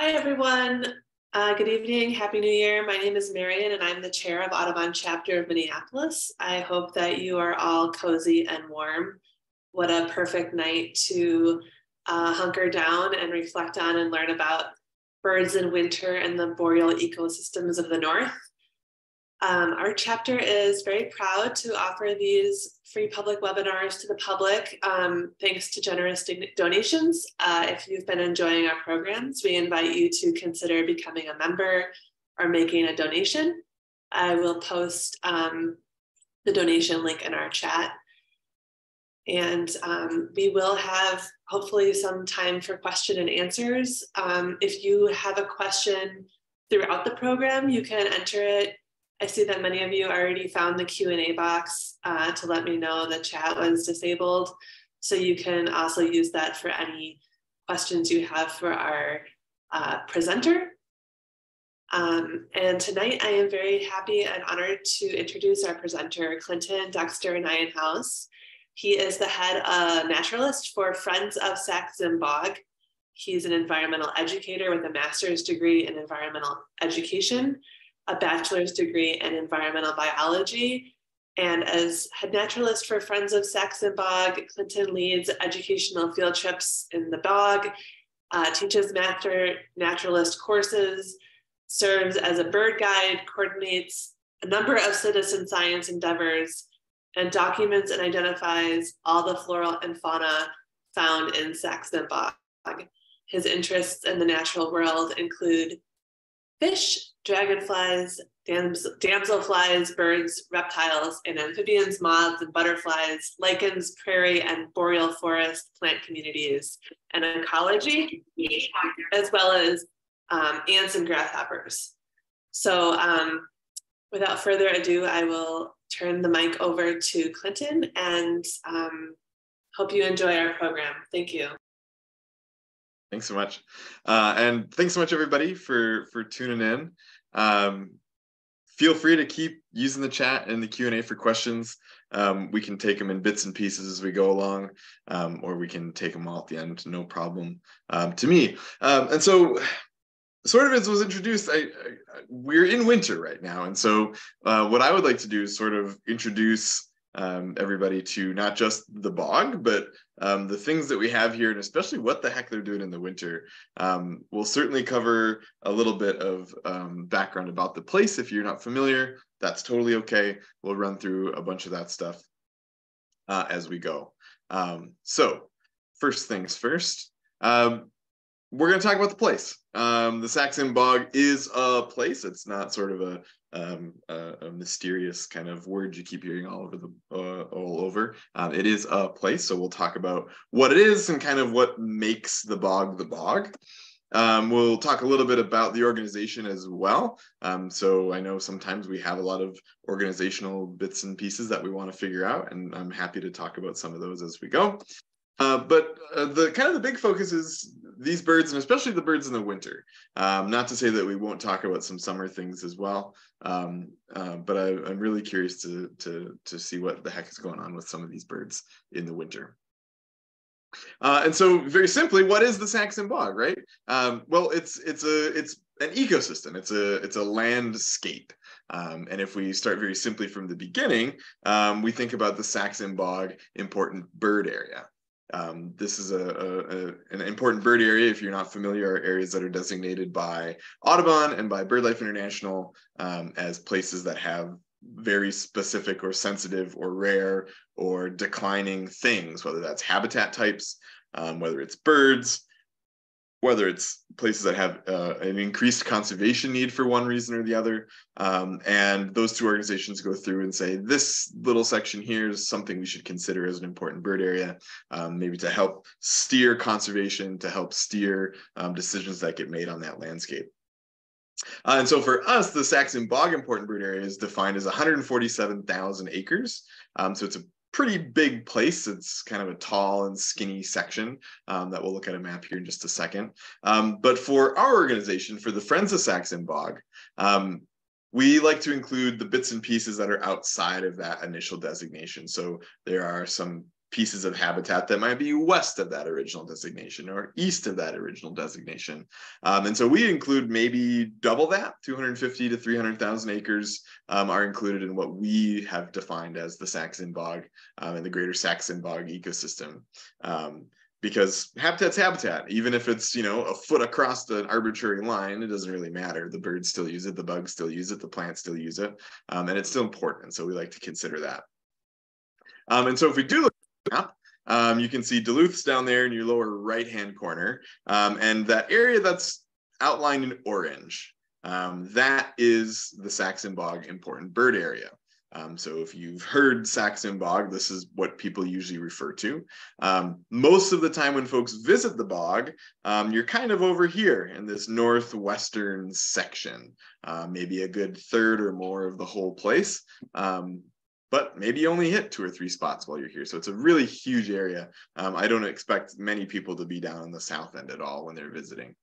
Hi, everyone. Uh, good evening. Happy New Year. My name is Marion, and I'm the chair of Audubon Chapter of Minneapolis. I hope that you are all cozy and warm. What a perfect night to uh, hunker down and reflect on and learn about birds in winter and the boreal ecosystems of the North. Um, our chapter is very proud to offer these free public webinars to the public um, thanks to generous donations. Uh, if you've been enjoying our programs, we invite you to consider becoming a member or making a donation. I will post um, the donation link in our chat. And um, we will have hopefully some time for question and answers. Um, if you have a question throughout the program, you can enter it I see that many of you already found the Q&A box uh, to let me know the chat was disabled. So you can also use that for any questions you have for our uh, presenter. Um, and tonight I am very happy and honored to introduce our presenter, Clinton Dexter Nienhaus. He is the head uh, naturalist for Friends of Sax-Zim Bog. He's an environmental educator with a master's degree in environmental education a bachelor's degree in environmental biology. And as head naturalist for Friends of Sax-Zim Bog, Clinton leads educational field trips in the bog, uh, teaches master naturalist courses, serves as a bird guide, coordinates a number of citizen science endeavors, and documents and identifies all the floral and fauna found in Sax-Zim Bog. His interests in the natural world include fish, dragonflies, damselflies, birds, reptiles, and amphibians, moths, and butterflies, lichens, prairie, and boreal forest plant communities, and ecology, as well as um, ants and grasshoppers. So um, without further ado, I will turn the mic over to Clinton and um, hope you enjoy our program. Thank you. Thanks so much. Uh, and thanks so much, everybody, for, for tuning in. Um, feel free to keep using the chat and the Q&A for questions. Um, we can take them in bits and pieces as we go along, um, or we can take them all at the end, no problem um, to me. Um, and so sort of as was introduced, I, I, we're in winter right now. And so uh, what I would like to do is sort of introduce um, everybody to not just the bog, but um, the things that we have here, and especially what the heck they're doing in the winter. Um, we'll certainly cover a little bit of um, background about the place. If you're not familiar, that's totally okay. We'll run through a bunch of that stuff uh, as we go. Um, so, first things first, um, we're going to talk about the place. Um, the Sax-Zim Bog is a place. It's not sort of a, um, a, a, mysterious kind of word you keep hearing all over the uh, all over. Um, it is a place, so we'll talk about what it is and kind of what makes the bog the bog. Um, we'll talk a little bit about the organization as well. Um, so I know sometimes we have a lot of organizational bits and pieces that we want to figure out, and I'm happy to talk about some of those as we go. Uh, but uh, the kind of the big focus is these birds, and especially the birds in the winter. Um, not to say that we won't talk about some summer things as well, um, uh, but I, am really curious to, to to see what the heck is going on with some of these birds in the winter. Uh, and so, very simply, what is the Sax-Zim Bog, right? Um, well, it's it's a it's an ecosystem. It's a it's a landscape. Um, and if we start very simply from the beginning, um, we think about the Sax-Zim Bog important bird area. Um, this is a, a, a, an important bird area. If you're not familiar, are areas that are designated by Audubon and by BirdLife International um, as places that have very specific or sensitive or rare or declining things, whether that's habitat types, um, whether it's birds, whether it's places that have uh, an increased conservation need for one reason or the other. Um, and those two organizations go through and say, this little section here is something we should consider as an important bird area, um, maybe to help steer conservation, to help steer um, decisions that get made on that landscape. Uh, and so for us, the Sax-Zim Bog important bird area is defined as 147,000 acres. Um, so it's a pretty big place. It's kind of a tall and skinny section um, that we'll look at a map here in just a second. Um, but for our organization, for the Friends of Sax-Zim Bog, um, we like to include the bits and pieces that are outside of that initial designation. So there are some pieces of habitat that might be west of that original designation or east of that original designation. Um, and so we include maybe double that, 250 to 300,000 acres um, are included in what we have defined as the Sax-Zim Bog um, and the greater Sax-Zim Bog ecosystem. Um, because habitat's habitat, even if it's, you know, a foot across an arbitrary line, it doesn't really matter. The birds still use it, the bugs still use it, the plants still use it, um, and it's still important. So we like to consider that. Um, and so if we do look map. Um, you can see Duluth's down there in your lower right-hand corner. Um, and that area that's outlined in orange, um, that is the Sax-Zim Bog important bird area. Um, so if you've heard Sax-Zim Bog, this is what people usually refer to. Um, most of the time when folks visit the bog, um, you're kind of over here in this northwestern section, uh, maybe a good third or more of the whole place. But maybe you only hit two or three spots while you're here. So it's a really huge area. Um, I don't expect many people to be down in the south end at all when they're visiting.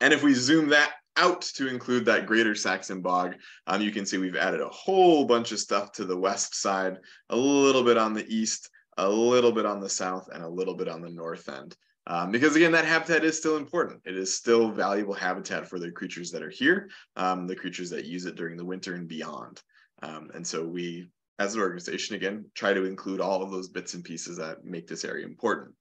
And if we zoom that out to include that greater Sax-Zim bog, um, you can see we've added a whole bunch of stuff to the west side, a little bit on the east, a little bit on the south, and a little bit on the north end. Um, because again, that habitat is still important. It is still valuable habitat for the creatures that are here, um, the creatures that use it during the winter and beyond. Um, and so we, as an organization, again, try to include all of those bits and pieces that make this area important.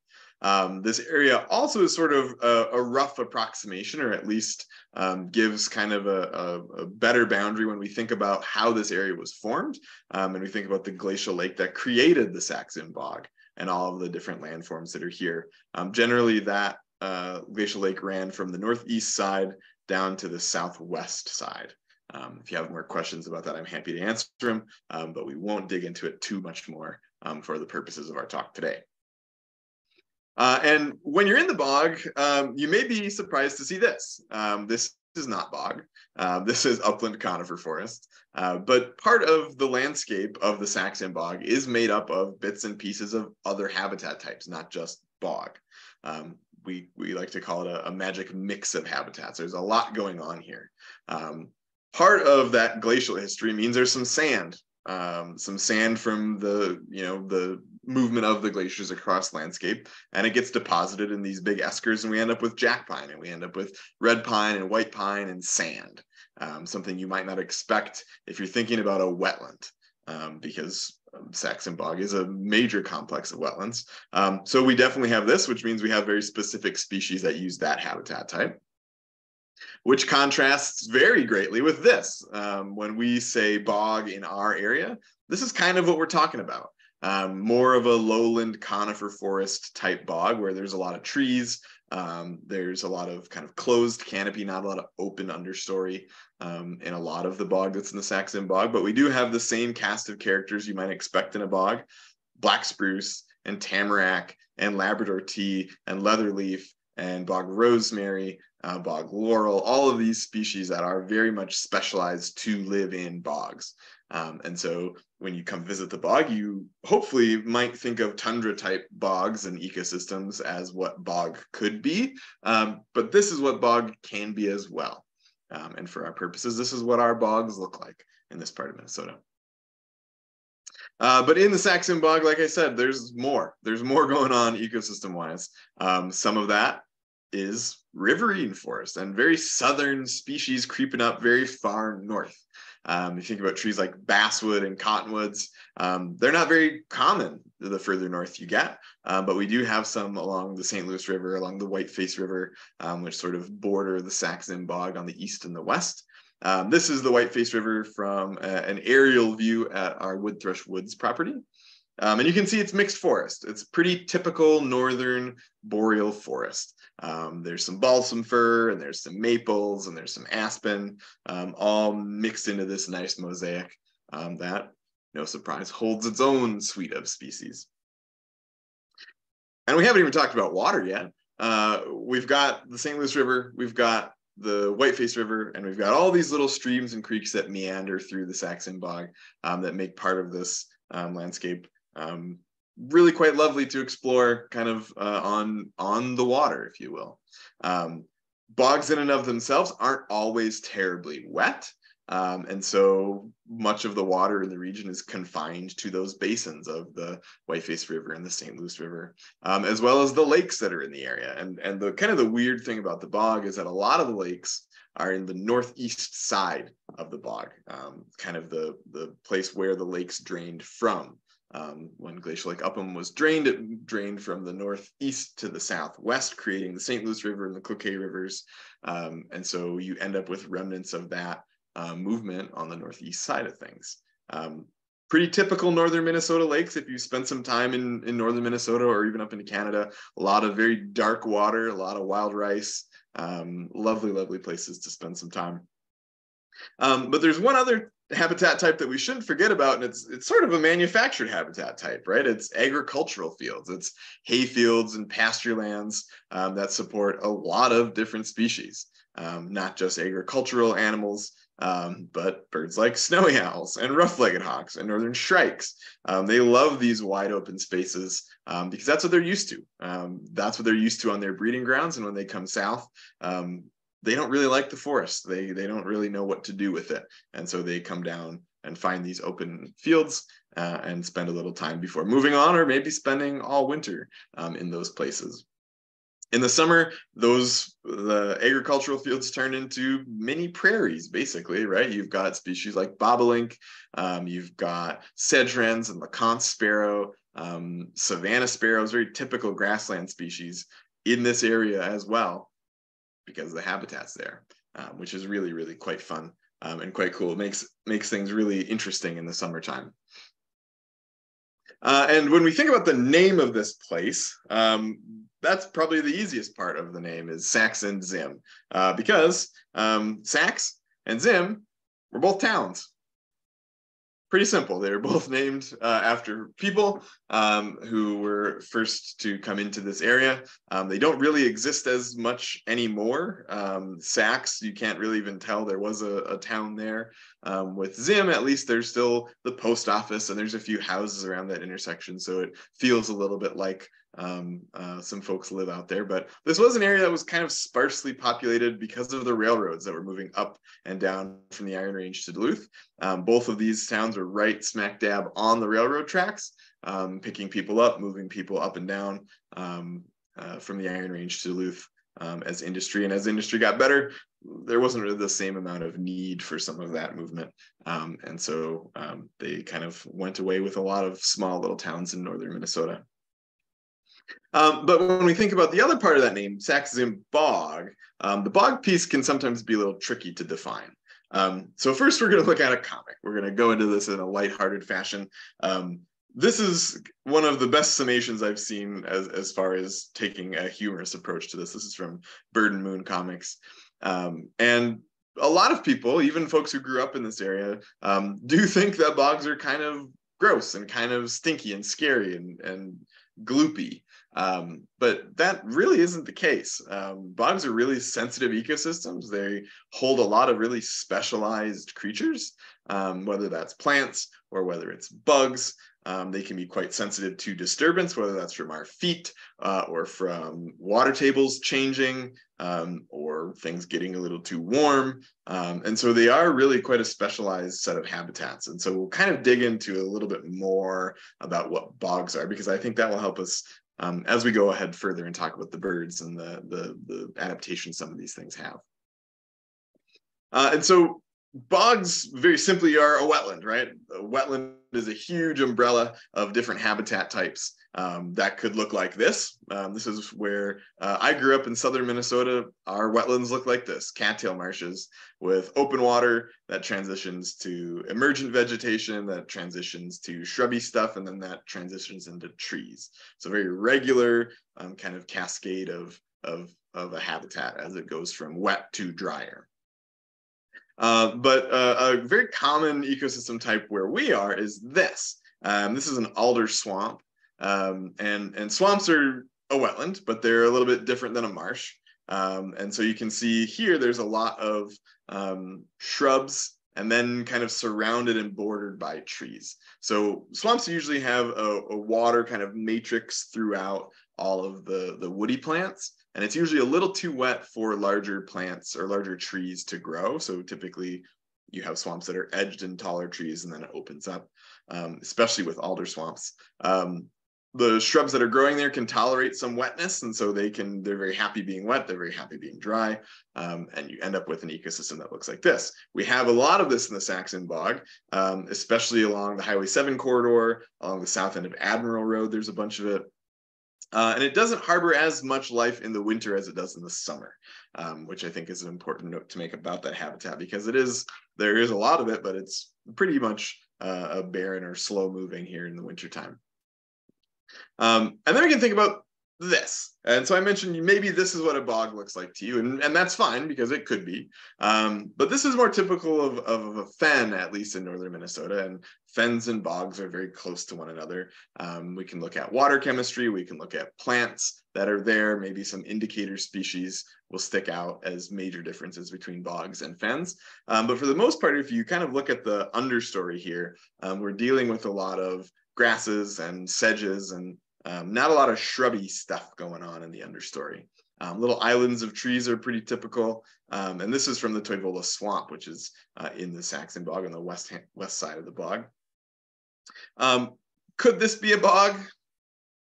Um, this area also is sort of a, a rough approximation, or at least um, gives kind of a, a, a, better boundary when we think about how this area was formed, um, and we think about the glacial lake that created the Sax-Zim Bog and all of the different landforms that are here. Um, generally, that uh, glacial lake ran from the northeast side down to the southwest side. Um, if you have more questions about that, I'm happy to answer them, um, but we won't dig into it too much more um, for the purposes of our talk today. Uh, and when you're in the bog, um, you may be surprised to see this. Um, this is not bog. Uh, this is upland conifer forest. Uh, but part of the landscape of the Sax-Zim bog is made up of bits and pieces of other habitat types, not just bog. Um, we, we like to call it a, a, magic mix of habitats. There's a lot going on here. Um, part of that glacial history means there's some sand, um, some sand from the you know the movement of the glaciers across landscape, and it gets deposited in these big eskers, and we end up with jack pine, and we end up with red pine and white pine and sand. Um, something you might not expect if you're thinking about a wetland, um, because um, Sax-Zim bog is a major complex of wetlands. Um, so we definitely have this, which means we have very specific species that use that habitat type which contrasts very greatly with this. Um, when we say bog in our area, this is kind of what we're talking about. Um, more of a lowland conifer forest type bog where there's a lot of trees. Um, there's a lot of kind of closed canopy, not a lot of open understory um, in a lot of the bog that's in the Sax-Zim bog. But we do have the same cast of characters you might expect in a bog black spruce and tamarack and Labrador tea and leatherleaf and bog rosemary uh, bog laurel, all of these species that are very much specialized to live in bogs. Um, and so when you come visit the bog, you hopefully might think of tundra type bogs and ecosystems as what bog could be. Um, but this is what bog can be as well. Um, and for our purposes, this is what our bogs look like in this part of Minnesota. Uh, but in the Sax-Zim bog, like I said, there's more. There's more going on ecosystem wise. Um, some of that is riverine forest and very southern species creeping up very far north. Um, you think about trees like basswood and cottonwoods, um, they're not very common the further north you get, um, but we do have some along the St. Louis River, along the Whiteface River, um, which sort of border the Sax-Zim Bog on the east and the west. Um, this is the Whiteface River from uh, an aerial view at our Wood Thrush Woods property. Um, and you can see it's mixed forest. It's pretty typical northern boreal forest. Um, there's some balsam fir and there's some maples and there's some aspen, um, all mixed into this nice mosaic um, that, no surprise, holds its own suite of species. And we haven't even talked about water yet. Uh, we've got the St. Louis River, we've got the Whiteface River, and we've got all these little streams and creeks that meander through the Sax-Zim Bog um, that make part of this um, landscape um, really quite lovely to explore kind of uh, on on the water if you will um, bogs in and of themselves aren't always terribly wet Um, and so much of the water in the region is confined to those basins of the Whiteface River and the St. Louis River, um, as well as the lakes that are in the area. And, and the kind of the weird thing about the bog is that a lot of the lakes are in the northeast side of the bog, um, kind of the, the place where the lakes drained from. Um, when Glacial Lake Upham was drained, it drained from the northeast to the southwest, creating the St. Louis River and the Cloquet Rivers. Um, and so you end up with remnants of that uh, movement on the northeast side of things. Um, pretty typical northern Minnesota lakes. If you spend some time in, in northern Minnesota or even up into Canada, a lot of very dark water, a lot of wild rice, um, lovely, lovely places to spend some time. Um, but there's one other habitat type that we shouldn't forget about, and it's it's sort of a manufactured habitat type, right? It's agricultural fields. It's hay fields and pasture lands um, that support a lot of different species, um, not just agricultural animals, um, but birds like snowy owls and rough-legged hawks and northern shrikes. Um, they love these wide open spaces um, because that's what they're used to. Um, that's what they're used to on their breeding grounds. And when they come south, um, they don't really like the forest. They, they don't really know what to do with it. And so they come down and find these open fields uh, and spend a little time before moving on or maybe spending all winter um, in those places in the summer those the agricultural fields turn into mini prairies basically right you've got species like bobolink um, you've got sedge wrens and leconte sparrow um, savannah sparrows very typical grassland species in this area as well because the habitat's there um, which is really really quite fun um, and quite cool it makes makes things really interesting in the summertime uh, and when we think about the name of this place, um, that's probably the easiest part of the name is Sax-Zim Zim, uh, because um, Sax and Zim were both towns. Pretty simple. They were both named uh, after people um, who were first to come into this area. Um, they don't really exist as much anymore. Um, you can't really even tell there was a, a town there. Um, with Zim, at least there's still the post office and there's a few houses around that intersection. So it feels a little bit like um, uh, some folks live out there. But this was an area that was kind of sparsely populated because of the railroads that were moving up and down from the Iron Range to Duluth. Um, both of these towns were right smack dab on the railroad tracks, um, picking people up, moving people up and down um, uh, from the Iron Range to Duluth. Um, as industry and as industry got better, there wasn't really the same amount of need for some of that movement. Um, and so they kind of went away with a lot of small little towns in northern Minnesota. Um, but when we think about the other part of that name, Sax-Zim bog, um, the bog piece can sometimes be a little tricky to define. Um, so first we're going to look at a comic. We're going to go into this in a lighthearted fashion. Um, this is one of the best summations I've seen as, as far as taking a humorous approach to this. This is from Bird and Moon Comics. Um, and a lot of people, even folks who grew up in this area, um, do think that bogs are kind of gross and kind of stinky and scary and, and gloopy. Um, but that really isn't the case. Um, bogs are really sensitive ecosystems. They hold a lot of really specialized creatures, um, whether that's plants or whether it's bugs. Um, they can be quite sensitive to disturbance, whether that's from our feet uh, or from water tables changing um, or things getting a little too warm. Um, and so they are really quite a specialized set of habitats. And so we'll kind of dig into a little bit more about what bogs are, because I think that will help us um, as we go ahead further and talk about the birds and the, the, the adaptation some of these things have. Uh, and so bogs very simply are a wetland, right? A wetland is a huge umbrella of different habitat types um, that could look like this. Um, this is where uh, I grew up in southern Minnesota. Our wetlands look like this, cattail marshes with open water that transitions to emergent vegetation, that transitions to shrubby stuff, and then that transitions into trees. So very regular um, kind of cascade of, of, of a habitat as it goes from wet to drier. Uh, but uh, a very common ecosystem type where we are is this. Um, this is an alder swamp. Um, and, and swamps are a wetland, but they're a little bit different than a marsh. Um, and so you can see here, there's a lot of um, shrubs and then kind of surrounded and bordered by trees. So swamps usually have a, a water kind of matrix throughout all of the, the woody plants and it's usually a little too wet for larger plants or larger trees to grow. So typically you have swamps that are edged in taller trees and then it opens up, um, especially with alder swamps. Um, the shrubs that are growing there can tolerate some wetness and so they can they're very happy being wet they're very happy being dry um, and you end up with an ecosystem that looks like this we have a lot of this in the Sax-Zim bog um, especially along the highway 7 corridor along the south end of admiral road there's a bunch of it uh, and it doesn't harbor as much life in the winter as it does in the summer, um, which I think is an important note to make about that habitat because it is there is a lot of it, but it's pretty much uh, a barren or slow moving here in the wintertime. Um, and then we can think about this. And so I mentioned maybe this is what a bog looks like to you, and, and that's fine because it could be. Um, but this is more typical of, of a fen, at least in northern Minnesota. And fens and bogs are very close to one another. Um, we can look at water chemistry, we can look at plants that are there, maybe some indicator species will stick out as major differences between bogs and fens. Um, but for the most part, if you kind of look at the understory here, um, we're dealing with a lot of grasses and sedges and um, not a lot of shrubby stuff going on in the understory. Um, little islands of trees are pretty typical. Um, and this is from the Toivola Swamp, which is uh, in the Sax-Zim Bog on the west, west side of the bog. Um, could this be a bog?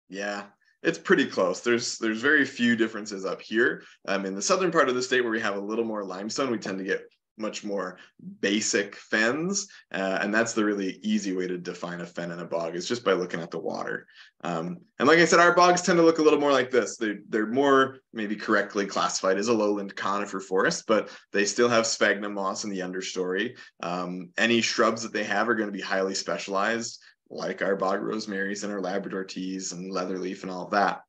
Yeah, it's pretty close. There's there's very few differences up here. Um, in the southern part of the state where we have a little more limestone, we tend to get much more basic fens. Uh, and that's the really easy way to define a fen and a bog is just by looking at the water. Um, and like I said, our bogs tend to look a little more like this. They, they're more maybe correctly classified as a lowland conifer forest, but they still have sphagnum moss in the understory. Um, any shrubs that they have are going to be highly specialized, like our bog rosemaries and our Labrador teas and leatherleaf and all that.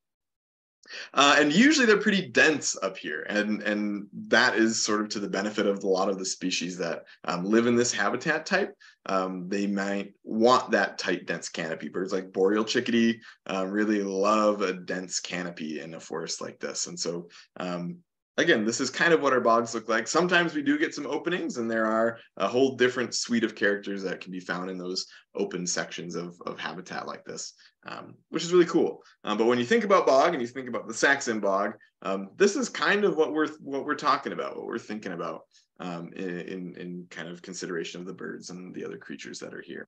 Uh, and usually they're pretty dense up here, and and that is sort of to the benefit of a lot of the species that um, live in this habitat type. Um, they might want that tight, dense canopy. Birds like boreal chickadee uh, really love a dense canopy in a forest like this, and so um, again, this is kind of what our bogs look like. Sometimes we do get some openings, and there are a whole different suite of characters that can be found in those open sections of, of habitat like this, um, which is really cool. Um, but when you think about bog and you think about the Sax-Zim bog, um, this is kind of what we're what we're talking about, what we're thinking about um, in, in, in kind of consideration of the birds and the other creatures that are here.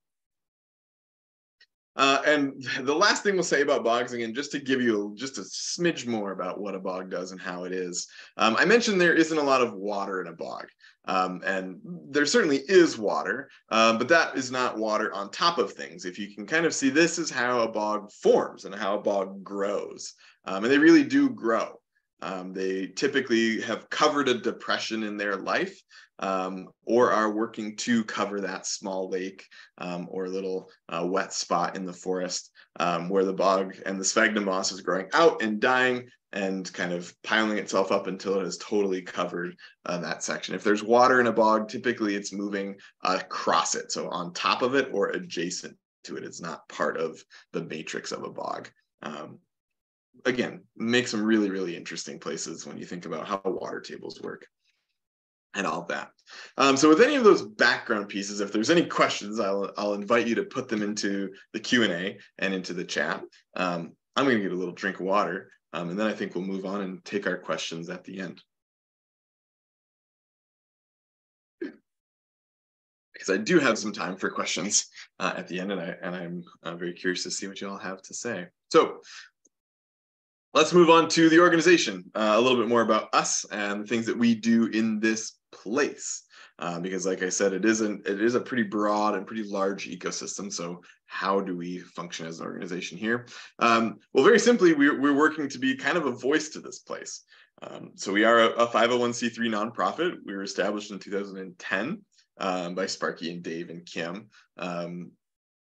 Uh, and the last thing we'll say about bogs, again, just to give you just a smidge more about what a bog does and how it is. Um, I mentioned there isn't a lot of water in a bog, um, and there certainly is water, um, but that is not water on top of things. If you can kind of see, this is how a bog forms and how a bog grows, um, and they really do grow. Um, they typically have covered a depression in their life um, or are working to cover that small lake um, or little uh, wet spot in the forest um, where the bog and the sphagnum moss is growing out and dying and kind of piling itself up until it has totally covered uh, that section. If there's water in a bog, typically it's moving across it, so on top of it or adjacent to it. It's not part of the matrix of a bog. Um, again, make some really, really interesting places when you think about how water tables work and all that. Um, so with any of those background pieces, if there's any questions, I'll, I'll invite you to put them into the Q&A and into the chat. Um, I'm gonna get a little drink of water, um, and then I think we'll move on and take our questions at the end. Because I do have some time for questions uh, at the end, and, I, and I'm uh, very curious to see what you all have to say. So let's move on to the organization, uh, a little bit more about us and the things that we do in this place. Uh, because like I said, it isn't it is a pretty broad and pretty large ecosystem. So how do we function as an organization here? Um, well, very simply, we're, we're working to be kind of a voice to this place. Um, so we are a, a 501c3 nonprofit. We were established in 2010 um, by Sparky and Dave and Kim. Um,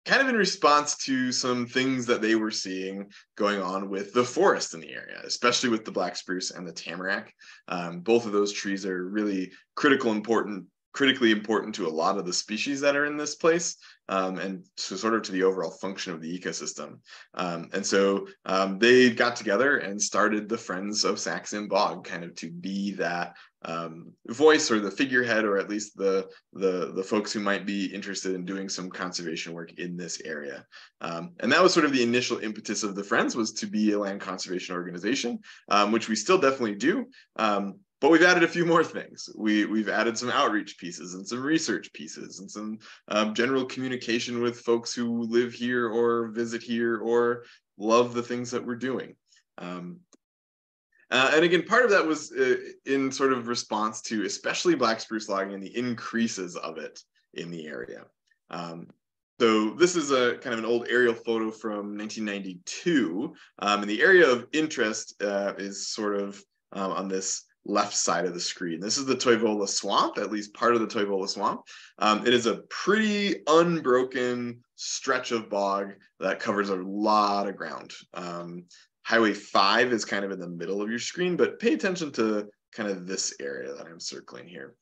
kind of in response to some things that they were seeing going on with the forest in the area, especially with the black spruce and the tamarack. Um, both of those trees are really critical, important, critically important to a lot of the species that are in this place. Um, and so sort of to the overall function of the ecosystem. Um, and so um, they got together and started the Friends of Sax-Zim Bog, kind of to be that um, voice or the figurehead, or at least the, the, the folks who might be interested in doing some conservation work in this area. Um, and that was sort of the initial impetus of the Friends was to be a land conservation organization, um, which we still definitely do. But we've added a few more things. We, we've added some outreach pieces and some research pieces and some um, general communication with folks who live here or visit here or love the things that we're doing. Um, uh, and again, part of that was uh, in sort of response to especially black spruce logging and the increases of it in the area. Um, so this is a kind of an old aerial photo from 1992. Um, and the area of interest uh, is sort of um, on this left side of the screen. This is the Toivola Swamp, at least part of the Toivola Swamp. Um, it is a pretty unbroken stretch of bog that covers a lot of ground. Um, Highway 5 is kind of in the middle of your screen, but pay attention to kind of this area that I'm circling here.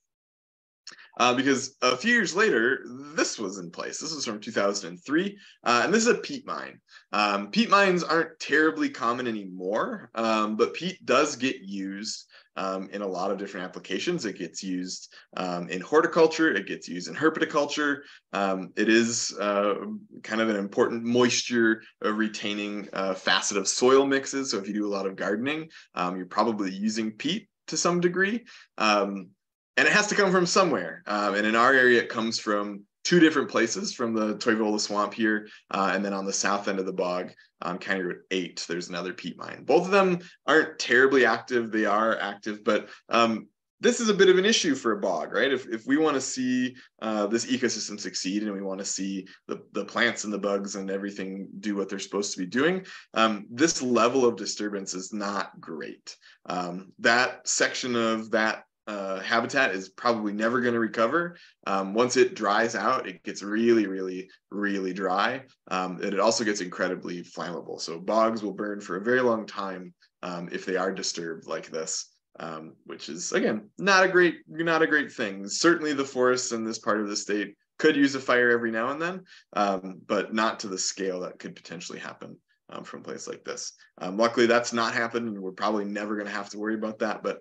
Uh, because a few years later, this was in place. This was from 2003, uh, and this is a peat mine. Um, peat mines aren't terribly common anymore, um, but peat does get used um, in a lot of different applications. It gets used um, in horticulture, it gets used in herpetoculture. Um, it is uh, kind of an important moisture retaining uh, facet of soil mixes. So if you do a lot of gardening, um, you're probably using peat to some degree. Um, and it has to come from somewhere. Um, and in our area, it comes from two different places from the Toivola Swamp here, uh, and then on the south end of the bog on County Road 8, there's another peat mine. Both of them aren't terribly active. They are active, but um, this is a bit of an issue for a bog, right? If, if we want to see uh, this ecosystem succeed and we want to see the, the plants and the bugs and everything do what they're supposed to be doing, um, this level of disturbance is not great. Um, that section of that uh, habitat is probably never going to recover. Um, once it dries out, it gets really, really, really dry. Um, and it also gets incredibly flammable. So bogs will burn for a very long time um, if they are disturbed like this, um, which is again not a great, not a great thing. Certainly, the forests in this part of the state could use a fire every now and then, um, but not to the scale that could potentially happen. Um, from a place like this. luckily, that's not happened, and we're probably never going to have to worry about that. But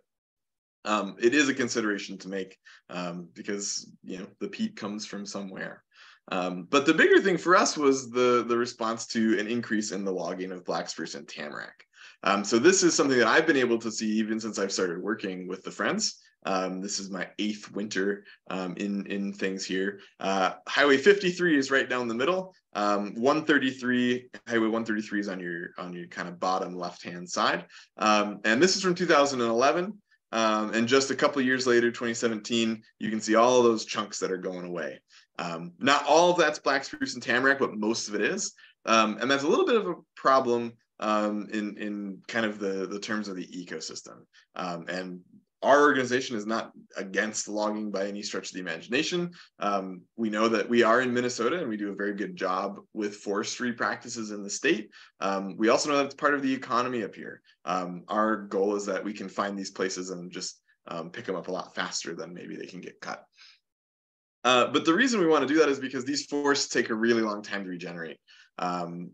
um, it is a consideration to make um, because you know the peat comes from somewhere. Um, but the bigger thing for us was the the response to an increase in the logging of black spruce and tamarack. Um, so this is something that I've been able to see even since I've started working with the Friends. Um, this is my eighth winter um, in in things here. Uh, highway 53 is right down the middle. 133 Highway 133 is on your on your kind of bottom left hand side, and this is from 2011. Um, and just a couple years later, 2017, you can see all those chunks that are going away. Um, not all of that's black spruce and tamarack, but most of it is. Um, and that's a little bit of a problem um, in, in kind of the, the terms of the ecosystem. Um, and our organization is not against logging by any stretch of the imagination. Um, we know that we are in Minnesota and we do a very good job with forestry practices in the state. Um, we also know that it's part of the economy up here. Um, our goal is that we can find these places and just um, pick them up a lot faster than maybe they can get cut. Uh, but the reason we want to do that is because these forests take a really long time to regenerate. Um,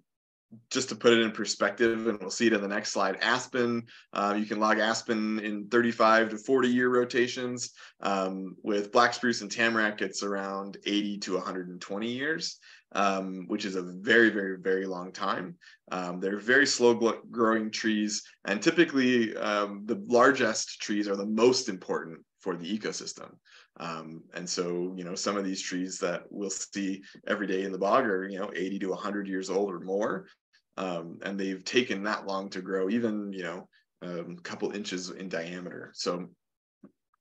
just to put it in perspective, and we'll see it in the next slide, aspen, uh, you can log aspen in 35 to 40 year rotations. Um, with black spruce and tamarack, it's around 80 to 120 years, um, which is a very, very, very long time. Um, they're very slow growing trees, and typically um, the largest trees are the most important for the ecosystem. Um, and so, you know, some of these trees that we'll see every day in the bog are, you know, 80 to 100 years old or more. Um, and they've taken that long to grow, even, you know, um, a couple inches in diameter. So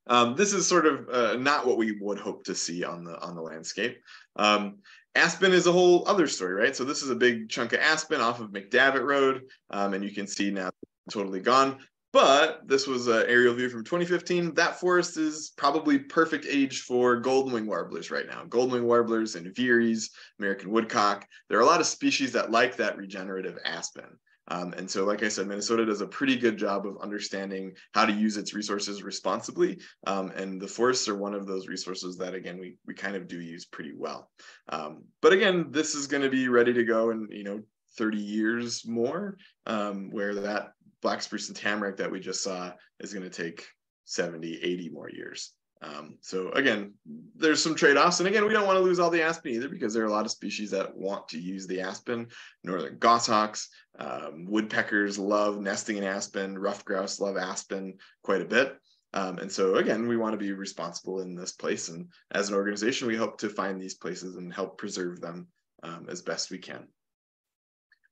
um, this is sort of uh, not what we would hope to see on the on the landscape. Um, aspen is a whole other story, right? So this is a big chunk of aspen off of McDavitt Road, um, and you can see now totally gone. But this was an aerial view from 2015. That forest is probably perfect age for golden wing warblers right now. Golden wing warblers and veeries, American woodcock. There are a lot of species that like that regenerative aspen. Um, and so, like I said, Minnesota does a pretty good job of understanding how to use its resources responsibly. Um, and the forests are one of those resources that, again, we, we kind of do use pretty well. Um, but again, this is going to be ready to go in, you know, 30 years more, um, where that black spruce and tamarack that we just saw is going to take 70, 80 more years. Um, so again, there's some trade-offs. And again, we don't want to lose all the aspen either because there are a lot of species that want to use the aspen. Northern goshawks, um, woodpeckers love nesting in aspen, ruffed grouse love aspen quite a bit. Um, and so again, we want to be responsible in this place. And as an organization, we hope to find these places and help preserve them um, as best we can.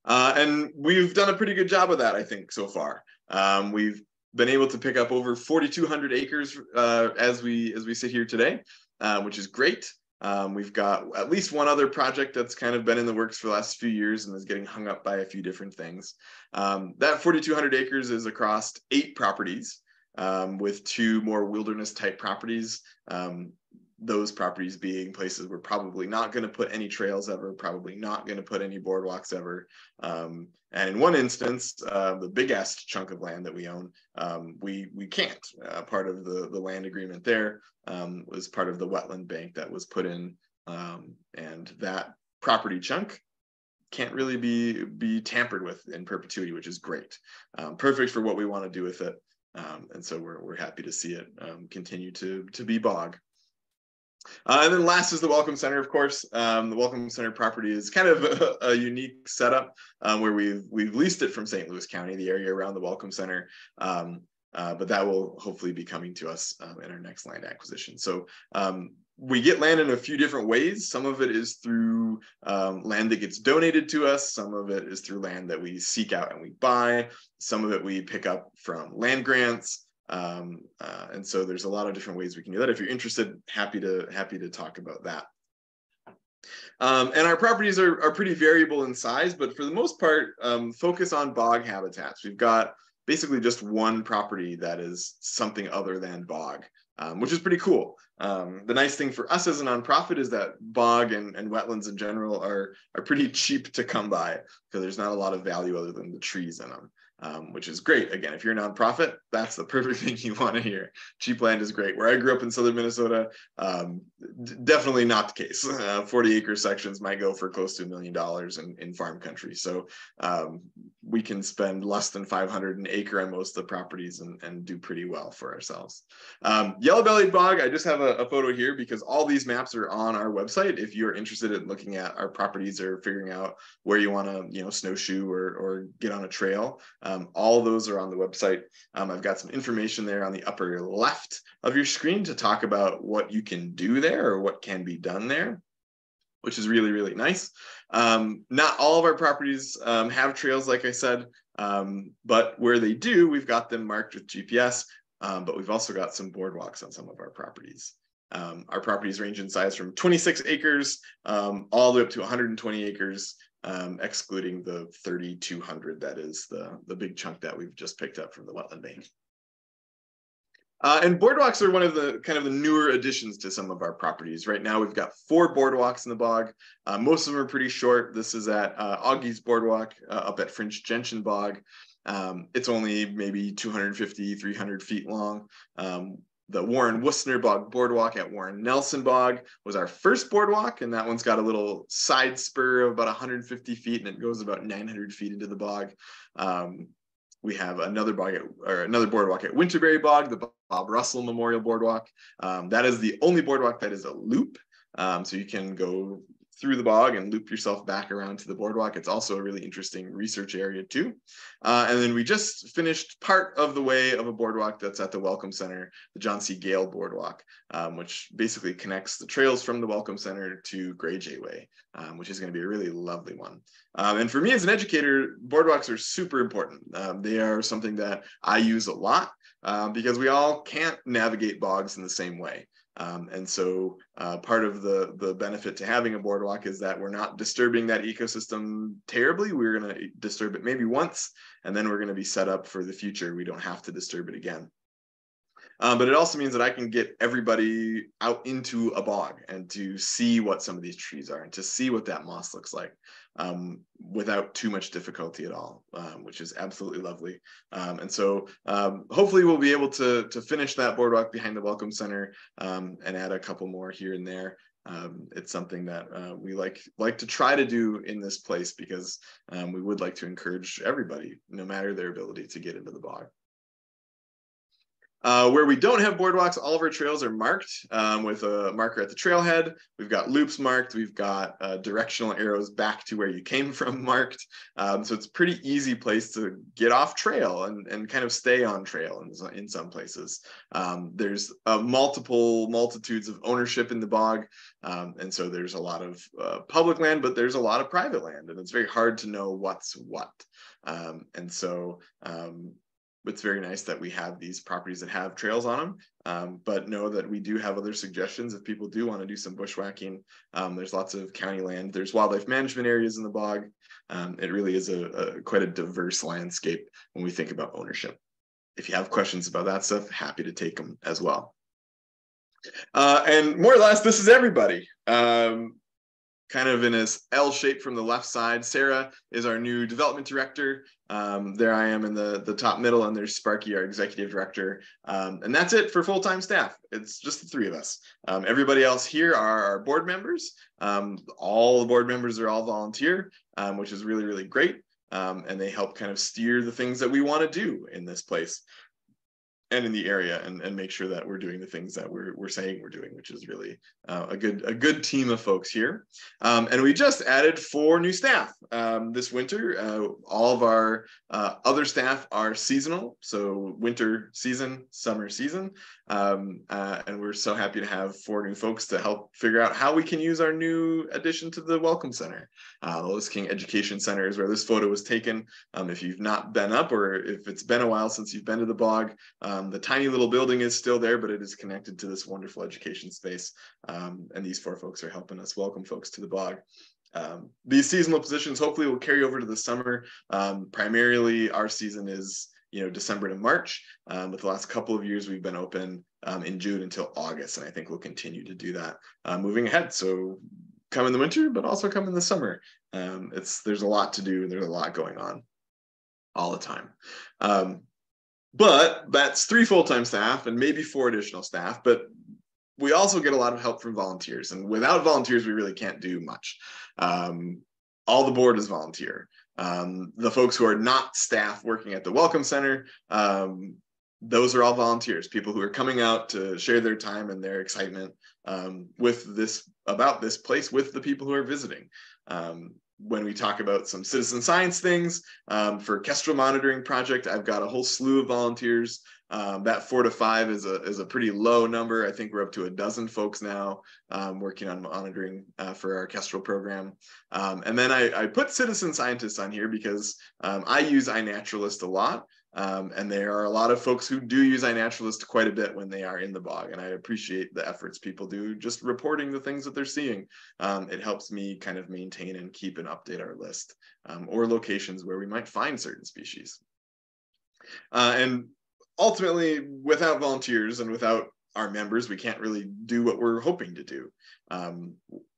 Uh, and we've done a pretty good job of that, I think, so far. Um, we've been able to pick up over 4,200 acres uh, as we as we sit here today, uh, which is great. Um, we've got at least one other project that's kind of been in the works for the last few years and is getting hung up by a few different things. Um, that 4,200 acres is across eight properties um, with two more wilderness type properties. Those properties being places we're probably not going to put any trails ever, probably not going to put any boardwalks ever. Um, and in one instance, uh, the biggest chunk of land that we own, um, we we can't. Uh, part of the the land agreement there um, was part of the wetland bank that was put in, um, and that property chunk can't really be be tampered with in perpetuity, which is great. Um, perfect for what we want to do with it. Um, and so we're, we're happy to see it continue to, to be bog. Uh, and then last is the Welcome Center, of course. Um, the Welcome Center property is kind of a, a unique setup um, where we've we've leased it from St. Louis County, the area around the Welcome Center. Um, uh, but that will hopefully be coming to us um, in our next land acquisition. So um, we get land in a few different ways. Some of it is through um, land that gets donated to us. Some of it is through land that we seek out and we buy. Some of it we pick up from land grants. Um, uh, and so there's a lot of different ways we can do that. If you're interested, happy to happy to talk about that. Um, and our properties are, are pretty variable in size, but for the most part, um, focus on bog habitats. We've got basically just one property that is something other than bog, um, which is pretty cool. Um, the nice thing for us as a nonprofit is that bog and, and wetlands in general are, are pretty cheap to come by because there's not a lot of value other than the trees in them um, which is great. Again, if you're a nonprofit, that's the perfect thing you want to hear. Cheap land is great. Where I grew up in southern Minnesota, um, d- definitely not the case. Uh, 40 acre sections might go for close to a million dollars in, in farm country. So um, we can spend less than 500 an acre on most of the properties and, and do pretty well for ourselves. Um, Yellow bellied bog, I just have a, a photo here because all these maps are on our website. If you're interested in looking at our properties or figuring out where you want to, you know, snowshoe or, or get on a trail, um, all those are on the website. Um, I've got some information there on the upper left of your screen to talk about what you can do there or what can be done there, which is really, really nice. Um, not all of our properties um, have trails, like I said, um, but where they do, we've got them marked with GPS, um, but we've also got some boardwalks on some of our properties. Um, our properties range in size from 26 acres um, all the way up to 120 acres um, excluding the 3,200 that is the, the big chunk that we've just picked up from the wetland bank. Uh, and boardwalks are one of the kind of the newer additions to some of our properties. Right now, we've got four boardwalks in the bog. Uh, most of them are pretty short. This is at uh, Augie's Boardwalk uh, up at Fringed Gentian Bog. Um, it's only maybe 250, 300 feet long. Um, the Warren Woessner Bog Boardwalk at Warren Nelson Bog was our first boardwalk, and that one's got a little side spur of about 150 feet, and it goes about 900 feet into the bog. Um, we have another bog at, or another boardwalk at Winterberry Bog, the Bob Russell Memorial Boardwalk. Um, that is the only boardwalk that is a loop, um, so you can go through the bog and loop yourself back around to the boardwalk. It's also a really interesting research area too. Uh, and then we just finished part of the way of a boardwalk that's at the Welcome Center, the John C. Gale Boardwalk, um, which basically connects the trails from the Welcome Center to Grey Jay Way, um, which is going to be a really lovely one. Um, and for me as an educator, boardwalks are super important. Um, they are something that I use a lot uh, because we all can't navigate bogs in the same way. Um, and so uh, part of the, the benefit to having a boardwalk is that we're not disturbing that ecosystem terribly. We're going to disturb it maybe once, and then we're going to be set up for the future. We don't have to disturb it again. Um, but it also means that I can get everybody out into a bog and to see what some of these trees are and to see what that moss looks like um, without too much difficulty at all, um, which is absolutely lovely. Um, and so um, hopefully we'll be able to, to finish that boardwalk behind the Welcome Center um, and add a couple more here and there. Um, it's something that uh, we like like to try to do in this place because we would like to encourage everybody, no matter their ability, to get into the bog. Uh, where we don't have boardwalks, all of our trails are marked um, with a marker at the trailhead. We've got loops marked. We've got uh, directional arrows back to where you came from marked. Um, so it's a pretty easy place to get off trail and, and kind of stay on trail in, in some places. Um, there's uh, multiple multitudes of ownership in the bog. Um, and so there's a lot of uh, public land, but there's a lot of private land and it's very hard to know what's what. Um, and so um, it's very nice that we have these properties that have trails on them, um, but know that we do have other suggestions if people do want to do some bushwhacking. Um, there's lots of county land. There's wildlife management areas in the bog. Um, it really is a, a, quite a diverse landscape when we think about ownership. If you have questions about that stuff, happy to take them as well. Uh, and more or less, this is everybody. Um, kind of in a L shape from the left side. Sarah is our new development director. Um, there I am in the, the top middle, and there's Sparky, our executive director. Um, and that's it for full time staff. It's just the three of us. Um, everybody else here are our board members. Um, all the board members are all volunteer, um, which is really, really great. Um, and they help kind of steer the things that we want to do in this place and in the area and, and make sure that we're doing the things that we're, we're saying we're doing, which is really uh, a good a good team of folks here. Um, and we just added four new staff um, this winter. Uh, all of our uh, other staff are seasonal, so winter season, summer season. Um, uh, and we're so happy to have four new folks to help figure out how we can use our new addition to the Welcome Center. Uh, the Lotus King Education Center is where this photo was taken. Um, if you've not been up or if it's been a while since you've been to the bog, um, the tiny little building is still there, but it is connected to this wonderful education space. Um, and these four folks are helping us welcome folks to the bog. Um, these seasonal positions hopefully will carry over to the summer. Um, primarily, our season is you know December to March. Um, but the last couple of years, we've been open um, in June until August, and I think we'll continue to do that uh, moving ahead. So come in the winter, but also come in the summer. Um, it's there's a lot to do. There's a lot going on all the time. Um, but that's three full-time staff and maybe four additional staff. But we also get a lot of help from volunteers, and without volunteers, we really can't do much. Um, all the board is volunteer. Um, the folks who are not staff working at the Welcome Center, um, those are all volunteers, people who are coming out to share their time and their excitement um, with this about this place with the people who are visiting. When we talk about some citizen science things um, for Kestrel Monitoring Project, I've got a whole slew of volunteers um, that four to five is a is a pretty low number. I think we're up to a dozen folks now um, working on monitoring uh, for our Kestrel program. Um, and then I, I, put citizen scientists on here because um, I use iNaturalist a lot. Um, and there are a lot of folks who do use iNaturalist quite a bit when they are in the bog. And I appreciate the efforts people do just reporting the things that they're seeing. Um, it helps me kind of maintain and keep and update our list or locations where we might find certain species. Uh, and ultimately, without volunteers and without our members, we can't really do what we're hoping to do. Um,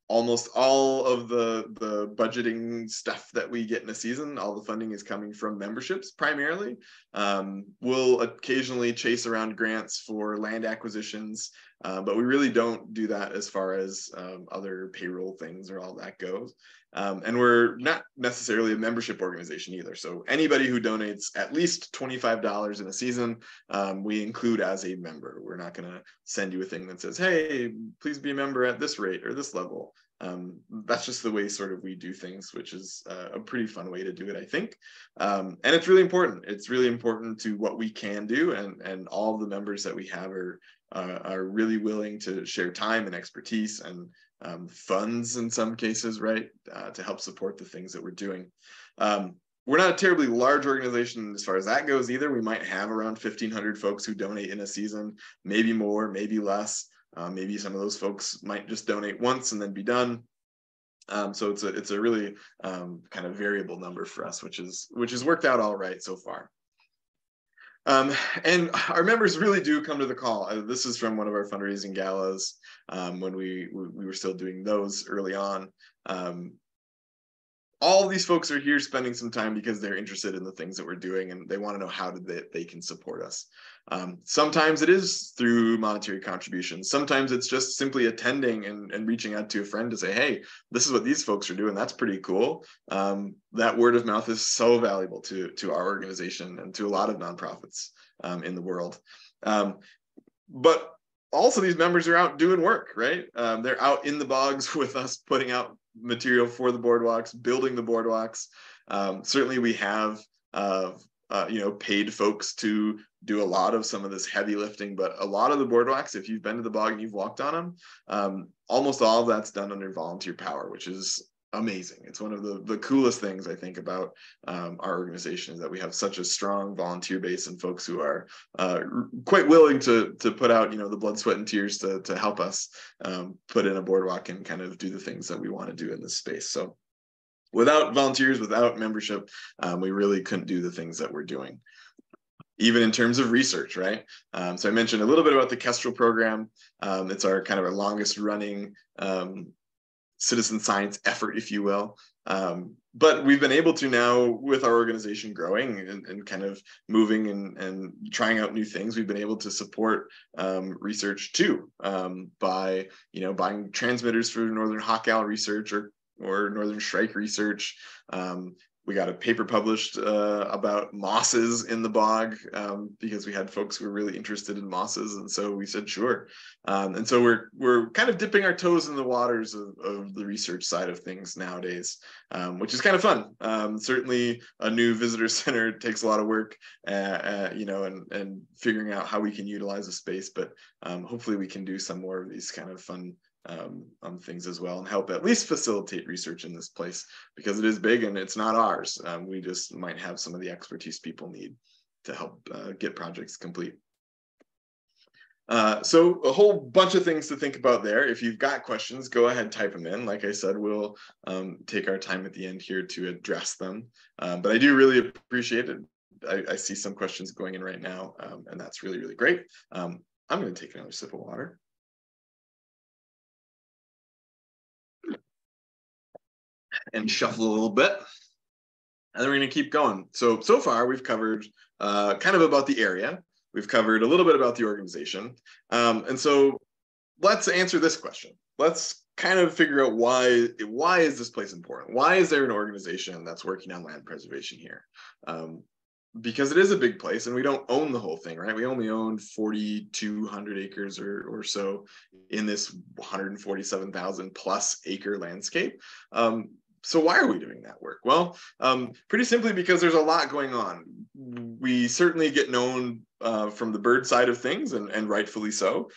almost all of the the budgeting stuff that we get in a season all the funding is coming from memberships primarily. Um, we'll occasionally chase around grants for land acquisitions uh, but we really don't do that as far as um, other payroll things or all that goes um, and we're not necessarily a membership organization either. So anybody who donates at least $25 in a season, um, we include as a member. We're not going to send you a thing that says, hey, please be a member at this rate or this level. Um, that's just the way sort of we do things, which is uh, a pretty fun way to do it, I think. Um, and it's really important. It's really important to what we can do, and and all the members that we have are uh, are really willing to share time and expertise and um, funds in some cases, right, uh, to help support the things that we're doing. Um, we're not a terribly large organization as far as that goes either. We might have around 1,500 folks who donate in a season, maybe more, maybe less. Uh, maybe some of those folks might just donate once and then be done. Um, so it's a it's a really um, kind of variable number for us, which is which has worked out all right so far. Um, and our members really do come to the call. Uh, this is from one of our fundraising galas um, when we, we, we were still doing those early on. Um, all these folks are here spending some time because they're interested in the things that we're doing and they want to know how they, they can support us. Um, sometimes it is through monetary contributions. Sometimes it's just simply attending and, and reaching out to a friend to say, hey, this is what these folks are doing. That's pretty cool. Um, that word of mouth is so valuable to, to our organization and to a lot of nonprofits um, in the world. Um, but also these members are out doing work, right? Um, they're out in the bogs with us putting out material for the boardwalks, building the boardwalks. Um, certainly we have uh, uh, you know, paid folks to do a lot of some of this heavy lifting, but a lot of the boardwalks, if you've been to the bog and you've walked on them, um, almost all of that's done under volunteer power, which is amazing. It's one of the, the coolest things I think about um, our organization is that we have such a strong volunteer base and folks who are uh, quite willing to to put out you know the blood, sweat, and tears to to help us um, put in a boardwalk and kind of do the things that we want to do in this space. So without volunteers, without membership, um, we really couldn't do the things that we're doing. Even in terms of research, right? Um, so I mentioned a little bit about the Kestrel program. Um, it's our kind of our longest running um, citizen science effort, if you will. Um, but we've been able to now, with our organization growing and, and kind of moving and, and, trying out new things, we've been able to support um, research too um, by you know buying transmitters for Northern Hawk Owl research or or Northern Shrike research. Um, we got a paper published uh, about mosses in the bog um, because we had folks who were really interested in mosses, and so we said sure. Um, and so we're we're kind of dipping our toes in the waters of, of the research side of things nowadays, um, which is kind of fun. Um, certainly, a new visitor center takes a lot of work, uh, uh, you know, and and figuring out how we can utilize a space. But um, hopefully, we can do some more of these kind of fun um, on things as well and help at least facilitate research in this place because it is big and it's not ours. Um, we just might have some of the expertise people need to help uh, get projects complete. Uh, so a whole bunch of things to think about there. If you've got questions, go ahead, type them in. Like I said, we'll um, take our time at the end here to address them. Um, but I do really appreciate it. I, I, see some questions going in right now, um, and that's really, really great. Um, I'm going to take another sip of water. And shuffle a little bit. And then we're going to keep going. So, so far we've covered uh, kind of about the area. We've covered a little bit about the organization. Um, and so let's answer this question. Let's kind of figure out why why is this place important? Why is there an organization that's working on land preservation here? Um, because it is a big place and we don't own the whole thing, right? We only own 4,200 acres or, or so in this 147,000 plus acre landscape. Um, so why are we doing that work? Well, um, pretty simply because there's a lot going on. We certainly get known uh, from the bird side of things, and, and rightfully so.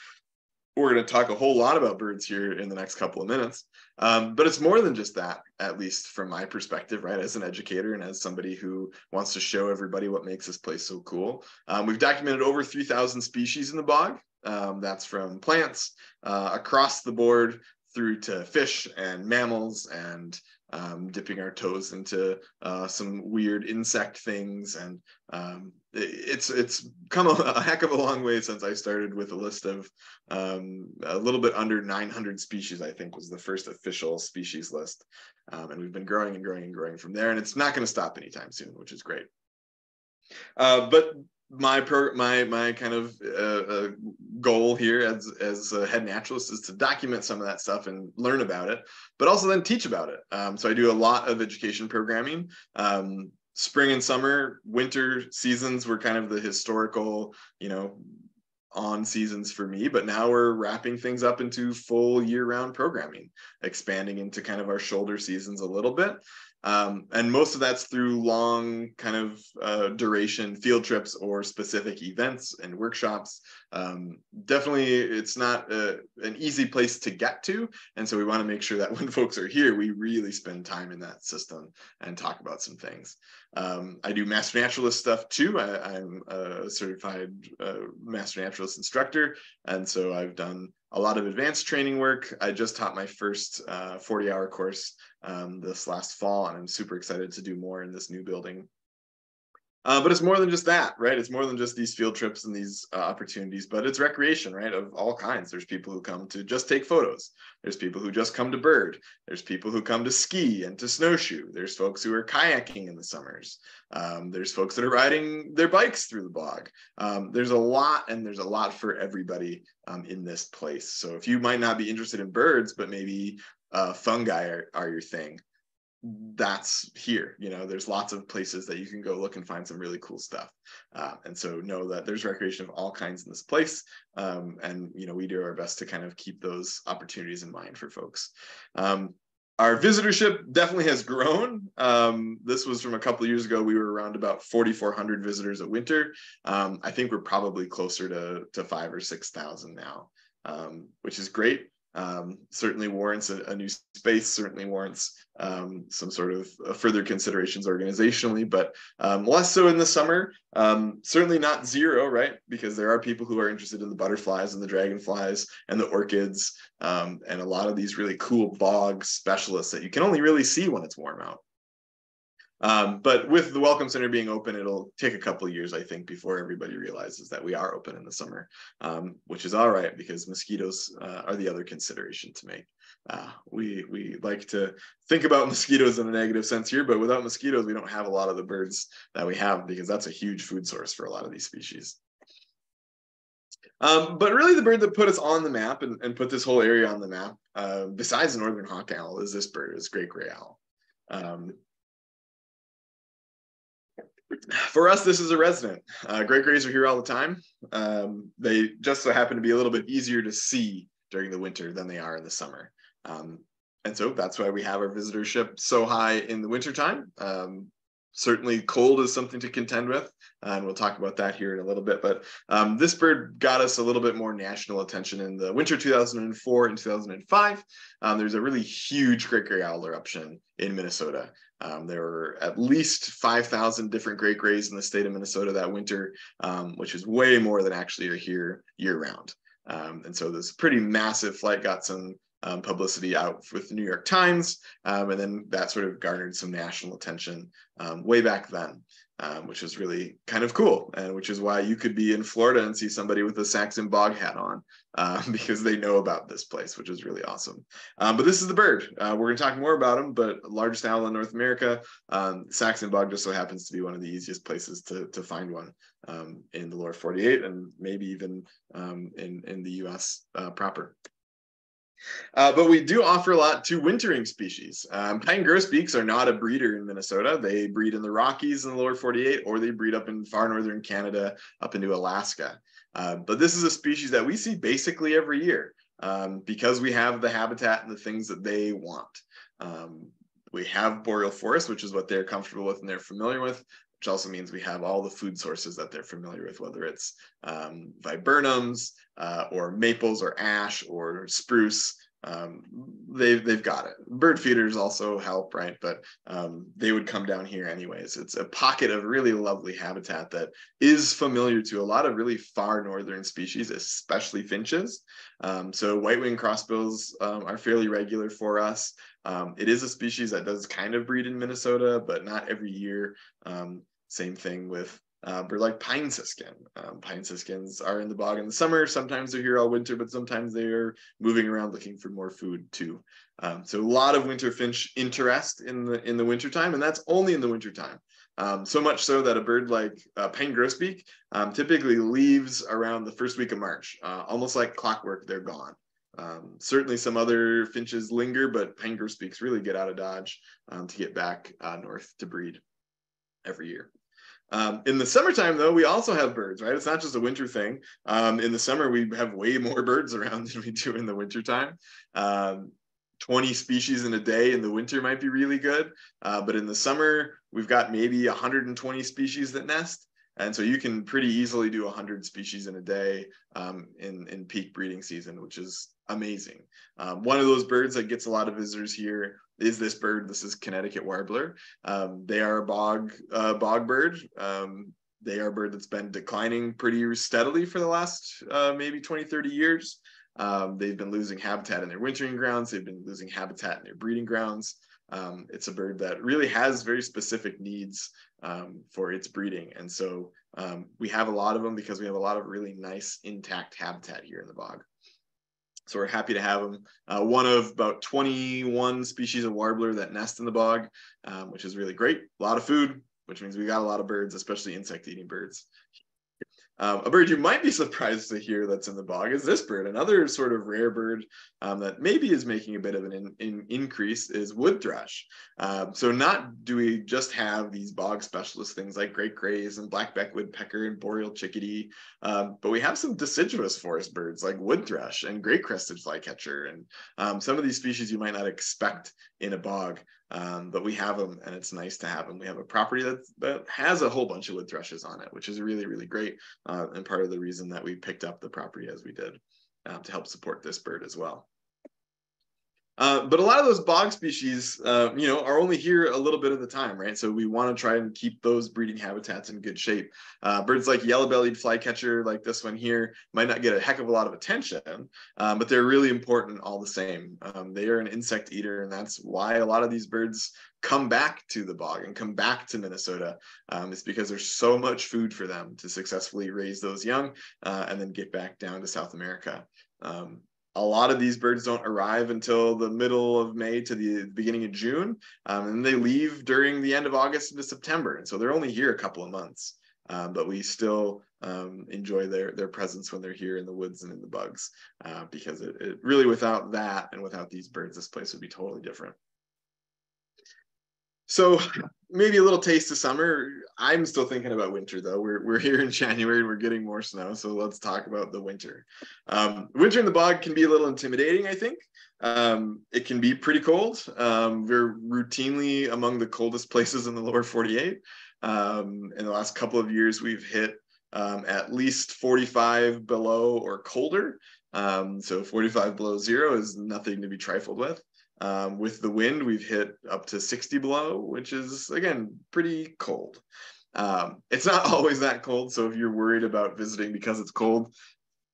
We're going to talk a whole lot about birds here in the next couple of minutes. Um, but it's more than just that, at least from my perspective, right? As an educator and as somebody who wants to show everybody what makes this place so cool. Um, we've documented over 3,000 species in the bog. Um, that's from plants uh, across the board through to fish and mammals and um, dipping our toes into uh, some weird insect things and um, it's it's come a, a, heck of a long way since I started with a list of um, a little bit under 900 species. I think was the first official species list, um, and we've been growing and growing and growing from there. And it's not going to stop anytime soon, which is great. Uh, but my my my kind of uh, uh, goal here as as a head naturalist is to document some of that stuff and learn about it, but also then teach about it. Um, so I do a lot of education programming. Um, spring and summer, winter seasons were kind of the historical, you know, on seasons for me, but now we're wrapping things up into full year round programming, expanding into kind of our shoulder seasons a little bit. Um, and most of that's through long kind of uh, duration field trips or specific events and workshops. Um, definitely, it's not a, uh, an easy place to get to. And so we want to make sure that when folks are here, we really spend time in that system and talk about some things. Um, I do master naturalist stuff too. I, am a certified uh, master naturalist instructor. And so I've done a lot of advanced training work. I just taught my first uh, 40 hour course um, this last fall, and I'm super excited to do more in this new building. Uh, but it's more than just that, right? It's more than just these field trips and these uh, opportunities, but it's recreation, right? Of all kinds. There's people who come to just take photos. There's people who just come to bird. There's people who come to ski and to snowshoe. There's folks who are kayaking in the summers. Um, there's folks that are riding their bikes through the bog. Um, there's a lot, and there's a lot for everybody um, in this place. So if you might not be interested in birds, but maybe uh, fungi are, are your thing, that's here you know there's lots of places that you can go look and find some really cool stuff uh, and so know that there's recreation of all kinds in this place um, and you know we do our best to kind of keep those opportunities in mind for folks um, our visitorship definitely has grown. Um, this was from a couple years ago. We were around about 4,400 visitors a winter. Um, I think we're probably closer to, to five or 6,000 now, um, which is great um, certainly warrants a, a, new space, certainly warrants um, some sort of uh, further considerations organizationally, but um, less so in the summer. Um, certainly not zero, right? Because there are people who are interested in the butterflies and the dragonflies and the orchids um, and a lot of these really cool bog specialists that you can only really see when it's warm out. Um, but with the Welcome Center being open, it'll take a couple years, I think, before everybody realizes that we are open in the summer, um, which is all right because mosquitoes uh, are the other consideration to make. Uh, we we like to think about mosquitoes in a negative sense here, but without mosquitoes, we don't have a lot of the birds that we have because that's a huge food source for a lot of these species. Um, but really, the bird that put us on the map and, and put this whole area on the map, uh, besides the northern hawk owl, is this bird, is great gray owl. Um, for us, this is a resident. Uh, great grays are here all the time. Um, they just so happen to be a little bit easier to see during the winter than they are in the summer. Um, and so that's why we have our visitorship so high in the wintertime. Um, certainly cold is something to contend with and we'll talk about that here in a little bit but um, this bird got us a little bit more national attention in the winter 2004 and 2005 um, there's a really huge great gray owl eruption in minnesota um, there were at least 5,000 different great grays in the state of Minnesota that winter, um, which is way more than actually are here year round. Um, and so this pretty massive flight got some um, publicity out with the New York Times, um, and then that sort of garnered some national attention um, way back then um, which is really kind of cool, and which is why you could be in Florida and see somebody with a Sax-Zim bog hat on uh, because they know about this place, which is really awesome. Um, but this is the bird. Uh, we're going to talk more about him, but largest owl in North America. Um, Sax-Zim bog just so happens to be one of the easiest places to, to find one um, in the lower 48 and maybe even um, in, in the US uh, proper. Uh, but we do offer a lot to wintering species. Um, pine grosbeaks are not a breeder in Minnesota. They breed in the Rockies in the lower 48, or they breed up in far northern Canada, up into Alaska. Uh, but this is a species that we see basically every year um, because we have the habitat and the things that they want. Um, we have boreal forest, which is what they're comfortable with and they're familiar with which also means we have all the food sources that they're familiar with, whether it's um, viburnums uh, or maples or ash or spruce. Um, they've they've got it. Bird feeders also help, right? But um, they would come down here anyways. It's a pocket of really lovely habitat that is familiar to a lot of really far northern species, especially finches. Um, so white-winged crossbills um, are fairly regular for us. Um, it is a species that does kind of breed in Minnesota, but not every year. Um, same thing with uh, bird like pine siskin. Um, pine siskins are in the bog in the summer. Sometimes they're here all winter, but sometimes they're moving around looking for more food too. Um, so a lot of winter finch interest in the in the wintertime, and that's only in the wintertime. Um, so much so that a bird like uh, pine grosbeak um, typically leaves around the first week of March. Uh, almost like clockwork, they're gone. Um, certainly some other finches linger, but pine grosbeaks really get out of Dodge um, to get back uh, north to breed every year. Um, in the summertime, though, we also have birds, right? It's not just a winter thing. Um, in the summer, we have way more birds around than we do in the wintertime. Um, 20 species in a day in the winter might be really good. Uh, but in the summer, we've got maybe 120 species that nest. And so you can pretty easily do 100 species in a day um, in, in peak breeding season, which is amazing. Um, one of those birds that gets a lot of visitors here is this bird. This is Connecticut warbler. Um, they are a bog uh, bog bird. Um, they are a bird that's been declining pretty steadily for the last uh, maybe 20, 30 years. Um, they've been losing habitat in their wintering grounds. They've been losing habitat in their breeding grounds. Um, it's a bird that really has very specific needs um, for its breeding. And so um, we have a lot of them because we have a lot of really nice intact habitat here in the bog. So we're happy to have them. Uh, one of about 21 species of warbler that nest in the bog, um, which is really great. A lot of food, which means we got a lot of birds, especially insect eating birds. Um, a bird you might be surprised to hear that's in the bog is this bird. Another sort of rare bird um, that maybe is making a bit of an in, in increase is wood thrush. Um, so not do we just have these bog specialist things like great grays and blackback woodpecker and boreal chickadee, um, but we have some deciduous forest birds like wood thrush and great crested flycatcher and um, some of these species you might not expect in a bog. Um, but we have them and it's nice to have them. We have a property that, that has a whole bunch of wood thrushes on it, which is really, really great. Uh, and part of the reason that we picked up the property as we did um, to help support this bird as well. Uh, but a lot of those bog species, uh, you know, are only here a little bit of the time, right? So we want to try and keep those breeding habitats in good shape. Uh, birds like yellow-bellied flycatcher, like this one here, might not get a heck of a lot of attention, um, but they're really important all the same. Um, they are an insect eater, and that's why a lot of these birds come back to the bog and come back to Minnesota. Um, it's because there's so much food for them to successfully raise those young uh, and then get back down to South America. Um, a lot of these birds don't arrive until the middle of May to the beginning of June, um, and they leave during the end of August into September. And so they're only here a couple of months, um, but we still um, enjoy their their presence when they're here in the woods and in the bugs, uh, because it, it really without that and without these birds, this place would be totally different. So maybe a little taste of summer. I'm still thinking about winter though. We're we're here in January and we're getting more snow. So let's talk about the winter. Um, winter in the bog can be a little intimidating. I think um, it can be pretty cold. Um, we're routinely among the coldest places in the lower 48. Um, in the last couple of years, we've hit um, at least 45 below or colder. Um, so 45 below zero is nothing to be trifled with. Um, with the wind, we've hit up to 60 below, which is, again, pretty cold. Um, it's not always that cold. So if you're worried about visiting because it's cold,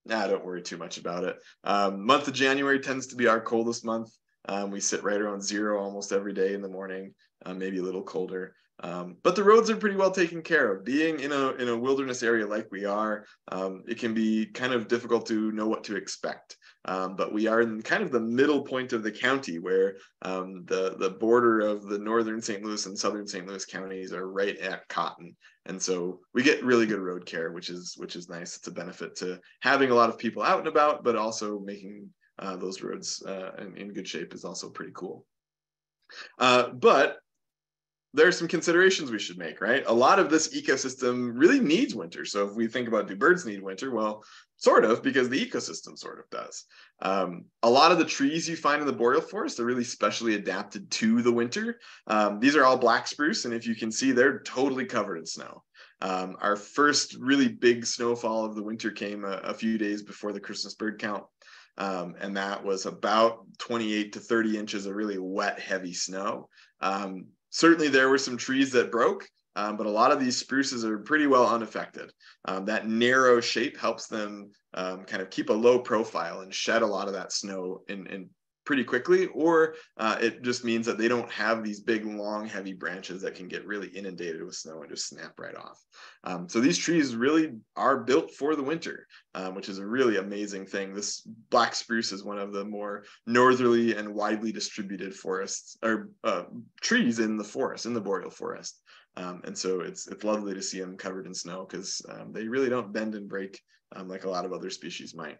nah, don't worry too much about it. Um, month of January tends to be our coldest month. Um, we sit right around zero almost every day in the morning, uh, maybe a little colder. Um, but the roads are pretty well taken care of. Being in a in a wilderness area like we are, um, it can be kind of difficult to know what to expect. Um, but we are in kind of the middle point of the county where um, the, the border of the northern St. Louis and southern St. Louis counties are right at Cotton. And so we get really good road care, which is which is nice. It's a benefit to having a lot of people out and about, but also making uh, those roads uh, in, in, good shape is also pretty cool. Uh, but there are some considerations we should make, right? A lot of this ecosystem really needs winter. So if we think about do birds need winter? Well, sort of, because the ecosystem sort of does. Um, a lot of the trees you find in the boreal forest are really specially adapted to the winter. Um, these are all black spruce, and if you can see, they're totally covered in snow. Um, our first really big snowfall of the winter came a, a few days before the Christmas bird count. Um, and that was about 28 to 30 inches of really wet, heavy snow. Um, certainly there were some trees that broke, um, but a lot of these spruces are pretty well unaffected. Um, that narrow shape helps them um, kind of keep a low profile and shed a lot of that snow in, in pretty quickly, or uh, it just means that they don't have these big, long, heavy branches that can get really inundated with snow and just snap right off. Um, so these trees really are built for the winter, um, which is a really amazing thing. This black spruce is one of the more northerly and widely distributed forests or uh, trees in the forest, in the boreal forest. Um, and so it's it's lovely to see them covered in snow because um, they really don't bend and break um, like a lot of other species might.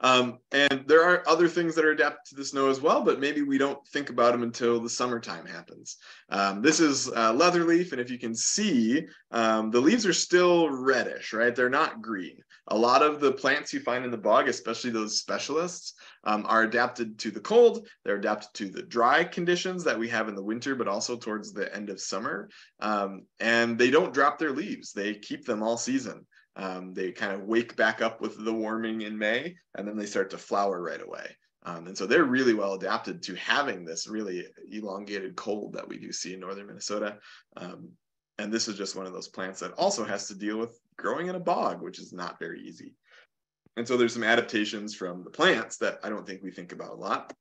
Um, and there are other things that are adapted to the snow as well, but maybe we don't think about them until the summertime happens. Um, this is uh, leatherleaf, and if you can see, um, the leaves are still reddish, right? They're not green. A lot of the plants you find in the bog, especially those specialists, um, are adapted to the cold. They're adapted to the dry conditions that we have in the winter, but also towards the end of summer. Um, and they don't drop their leaves. They keep them all season. Um, they kind of wake back up with the warming in May, and then they start to flower right away. Um, and so they're really well adapted to having this really elongated cold that we do see in northern Minnesota. Um, and this is just one of those plants that also has to deal with growing in a bog, which is not very easy. And so there's some adaptations from the plants that I don't think we think about a lot.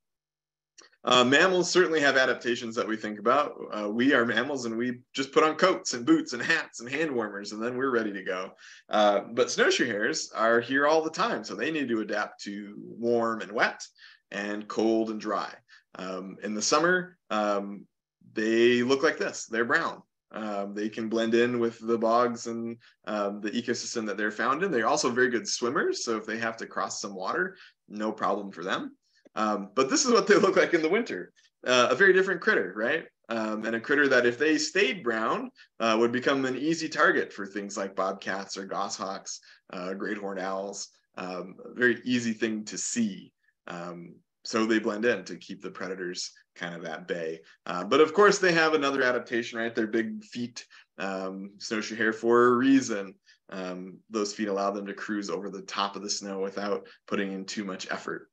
Uh, mammals certainly have adaptations that we think about. Uh, we are mammals and we just put on coats and boots and hats and hand warmers and then we're ready to go. Uh, but snowshoe hares are here all the time. So they need to adapt to warm and wet and cold and dry. Um, in the summer, um, they look like this. They're brown. Um, they can blend in with the bogs and um, the ecosystem that they're found in. They're also very good swimmers. So if they have to cross some water, no problem for them. Um, but this is what they look like in the winter. Uh, a very different critter, right? Um, and a critter that if they stayed brown uh, would become an easy target for things like bobcats or goshawks, uh, great horned owls. Um, a very easy thing to see. Um, so they blend in to keep the predators kind of at bay. Uh, but of course, they have another adaptation, right? Their big feet, um, snowshoe hare for a reason. Um, those feet allow them to cruise over the top of the snow without putting in too much effort.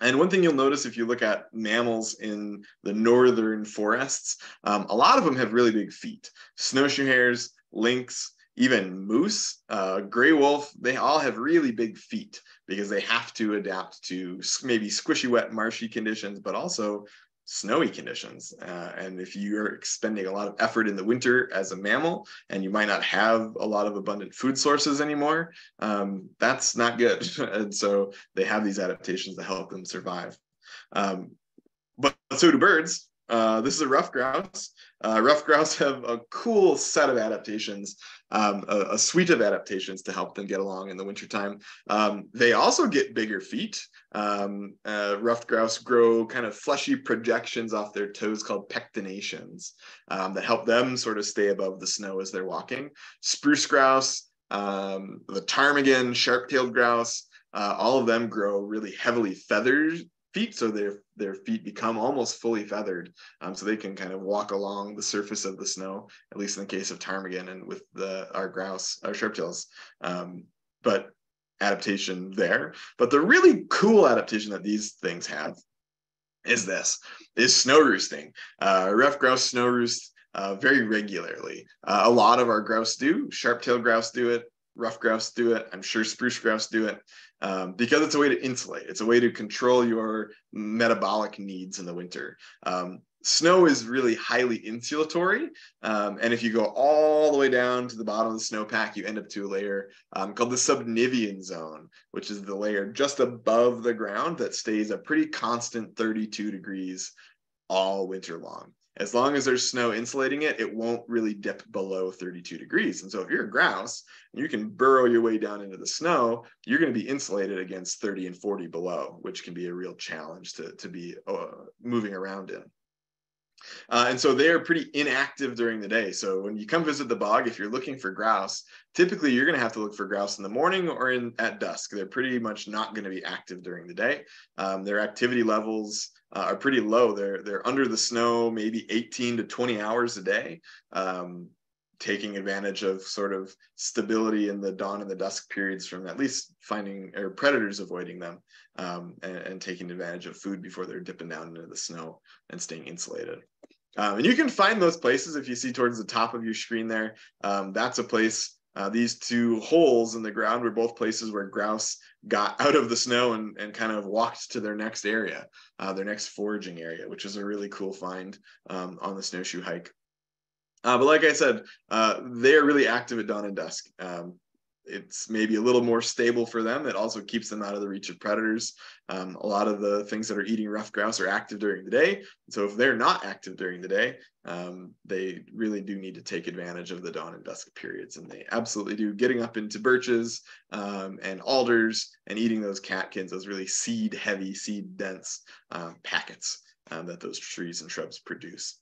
And one thing you'll notice if you look at mammals in the northern forests, um, a lot of them have really big feet. Snowshoe hares, lynx, even moose, uh, gray wolf, they all have really big feet because they have to adapt to maybe squishy, wet, marshy conditions, but also snowy conditions. Uh, and if you're expending a lot of effort in the winter as a mammal and you might not have a lot of abundant food sources anymore, um, that's not good. and so they have these adaptations to help them survive. Um, but so do birds. Uh, this is a ruffed grouse. Uh, ruffed grouse have a cool set of adaptations, um, a, a, suite of adaptations to help them get along in the wintertime. Um, they also get bigger feet. Um, uh, ruffed grouse grow kind of fleshy projections off their toes called pectinations um, that help them sort of stay above the snow as they're walking. Spruce grouse, um, the ptarmigan, sharp-tailed grouse, uh, all of them grow really heavily feathered feet so their their feet become almost fully feathered um, so they can kind of walk along the surface of the snow at least in the case of ptarmigan and with the our grouse our sharptails um, but adaptation there. But the really cool adaptation that these things have is this is snow roosting. Uh, ruffed grouse snow roost uh, very regularly. Uh, a lot of our grouse do sharp-tailed grouse do it ruffed grouse do it i'm sure spruce grouse do it um, because it's a way to insulate. It's a way to control your metabolic needs in the winter. Um, snow is really highly insulatory. Um, and if you go all the way down to the bottom of the snowpack, you end up to a layer um, called the subnivean zone, which is the layer just above the ground that stays a pretty constant 32 degrees all winter long as long as there's snow insulating it, it won't really dip below 32 degrees. And so if you're a grouse and you can burrow your way down into the snow, you're going to be insulated against 30 and 40 below, which can be a real challenge to, to be uh, moving around in. Uh, and so they are pretty inactive during the day. So when you come visit the bog, if you're looking for grouse, typically you're going to have to look for grouse in the morning or in at dusk. They're pretty much not going to be active during the day. Um, their activity levels uh, are pretty low. They're they're under the snow maybe 18 to 20 hours a day. Um, taking advantage of sort of stability in the dawn and the dusk periods from at least finding or predators avoiding them um, and, and, taking advantage of food before they're dipping down into the snow and staying insulated. Um, and you can find those places if you see towards the top of your screen there. Um, that's a place, uh, these two holes in the ground were both places where grouse got out of the snow and, and kind of walked to their next area, uh, their next foraging area, which is a really cool find um, on the snowshoe hike. Uh, but like I said, uh, they're really active at dawn and dusk. Um, it's maybe a little more stable for them. It also keeps them out of the reach of predators. Um, a lot of the things that are eating ruffed grouse are active during the day. So if they're not active during the day, um, they really do need to take advantage of the dawn and dusk periods. And they absolutely do. Getting up into birches um, and alders and eating those catkins, those really seed heavy, seed dense um, packets um, that those trees and shrubs produce.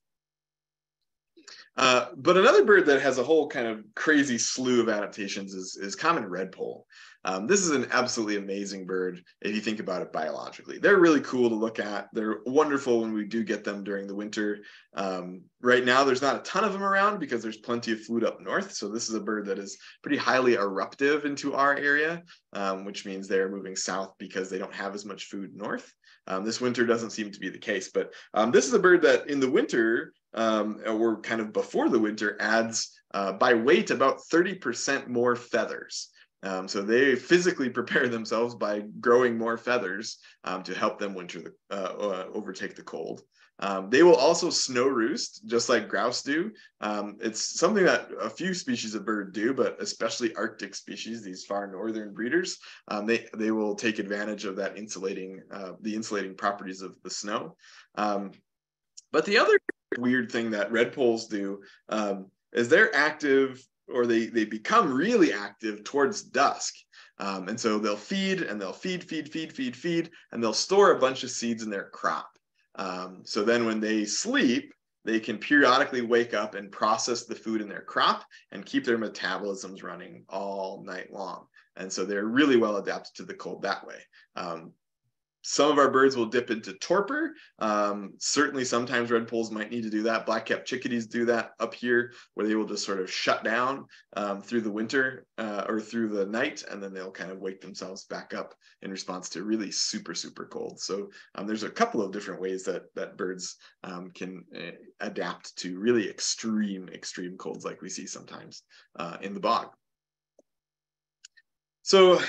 Uh, but another bird that has a whole kind of crazy slew of adaptations is, is common redpoll. Um, this is an absolutely amazing bird if you think about it biologically. They're really cool to look at. They're wonderful when we do get them during the winter. Um, right now, there's not a ton of them around because there's plenty of food up north. So this is a bird that is pretty highly eruptive into our area, um, which means they're moving south because they don't have as much food north. Um, this winter doesn't seem to be the case, but um, this is a bird that in the winter um, or kind of before the winter adds uh, by weight about 30% more feathers. Um, so they physically prepare themselves by growing more feathers um, to help them winter the, uh, uh, overtake the cold. Um, they will also snow roost, just like grouse do. Um, it's something that a few species of bird do, but especially Arctic species, these far northern breeders, um, they they will take advantage of that insulating, uh, the insulating properties of the snow. Um, but the other weird thing that redpolls do um, is they're active or they they become really active towards dusk. Um, and so they'll feed and they'll feed, feed, feed, feed, feed, and they'll store a bunch of seeds in their crop. Um, so then when they sleep, they can periodically wake up and process the food in their crop and keep their metabolisms running all night long. And so they're really well adapted to the cold that way. Um, some of our birds will dip into torpor. Um, certainly, sometimes redpolls might need to do that. Black-capped chickadees do that up here, where they will just sort of shut down um, through the winter uh, or through the night, and then they'll kind of wake themselves back up in response to really super, super cold. So um, there's a couple of different ways that that birds um, can uh, adapt to really extreme, extreme colds like we see sometimes uh, in the bog. So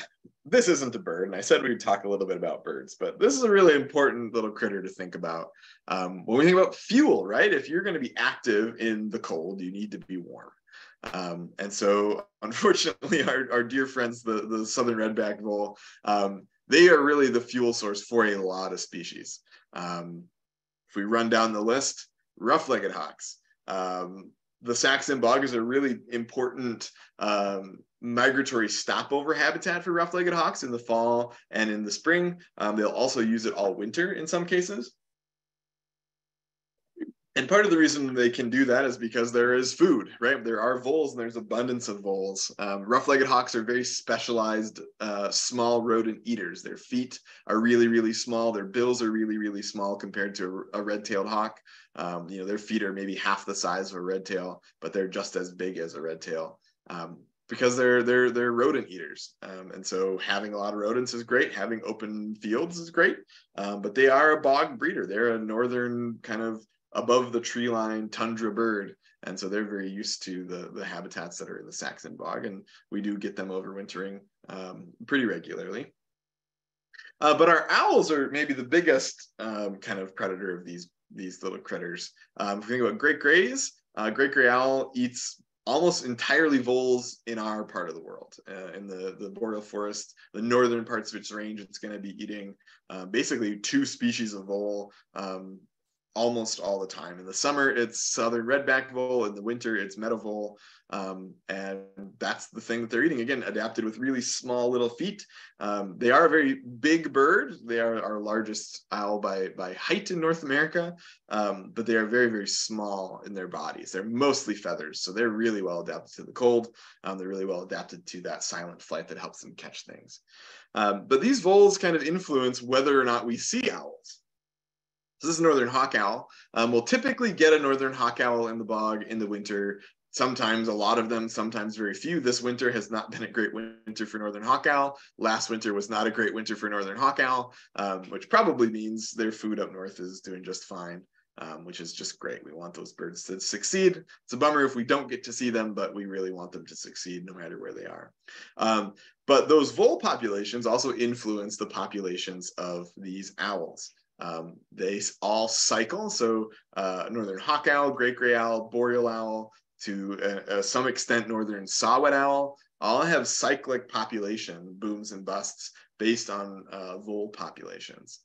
this isn't a bird, and I said we'd talk a little bit about birds, but this is a really important little critter to think about. Um, when we think about fuel, right? If you're going to be active in the cold, you need to be warm. Um, and so, unfortunately, our, our dear friends, the, the southern redback vole, um, they are really the fuel source for a lot of species. Um, if we run down the list, rough-legged hawks, um, the Sax-Zim bog is a really important um, migratory stopover habitat for rough-legged hawks in the fall and in the spring. Um, they'll also use it all winter in some cases. And part of the reason they can do that is because there is food, right? There are voles and there's abundance of voles. Um, rough-legged hawks are very specialized uh, small rodent eaters. Their feet are really, really small. Their bills are really, really small compared to a, a red-tailed hawk. Um, you know, their feet are maybe half the size of a red tail, but they're just as big as a red tail. Um, because they're they're they're rodent eaters, um, and so having a lot of rodents is great. Having open fields is great, um, but they are a bog breeder. They're a northern kind of above the tree line tundra bird, and so they're very used to the the habitats that are in the Sax-Zim bog, and we do get them overwintering um, pretty regularly. Uh, but our owls are maybe the biggest um, kind of predator of these these little critters. Um, if you think about great grays, uh, great gray owl eats almost entirely voles in our part of the world. Uh, in the, the boreal forest, the northern parts of its range, it's going to be eating uh, basically two species of vole um, almost all the time. In the summer, it's southern redback vole. In the winter, it's meadow vole. Um, and that's the thing that they're eating. Again, adapted with really small little feet. Um, they are a very big bird. They are our largest owl by, by height in North America, um, but they are very, very small in their bodies. They're mostly feathers, so they're really well adapted to the cold. Um, they're really well adapted to that silent flight that helps them catch things. Um, but these voles kind of influence whether or not we see owls. So this is a northern hawk owl. Um, we'll typically get a northern hawk owl in the bog in the winter sometimes a lot of them, sometimes very few. This winter has not been a great winter for northern hawk owl. Last winter was not a great winter for northern hawk owl, um, which probably means their food up north is doing just fine. Um, which is just great. We want those birds to succeed. It's a bummer if we don't get to see them, but we really want them to succeed no matter where they are. Um, but those vole populations also influence the populations of these owls. Um, they all cycle. So uh, northern hawk owl, great gray owl, boreal owl, to uh, uh, some extent northern saw-whet owl, all have cyclic population booms and busts based on uh, vole populations.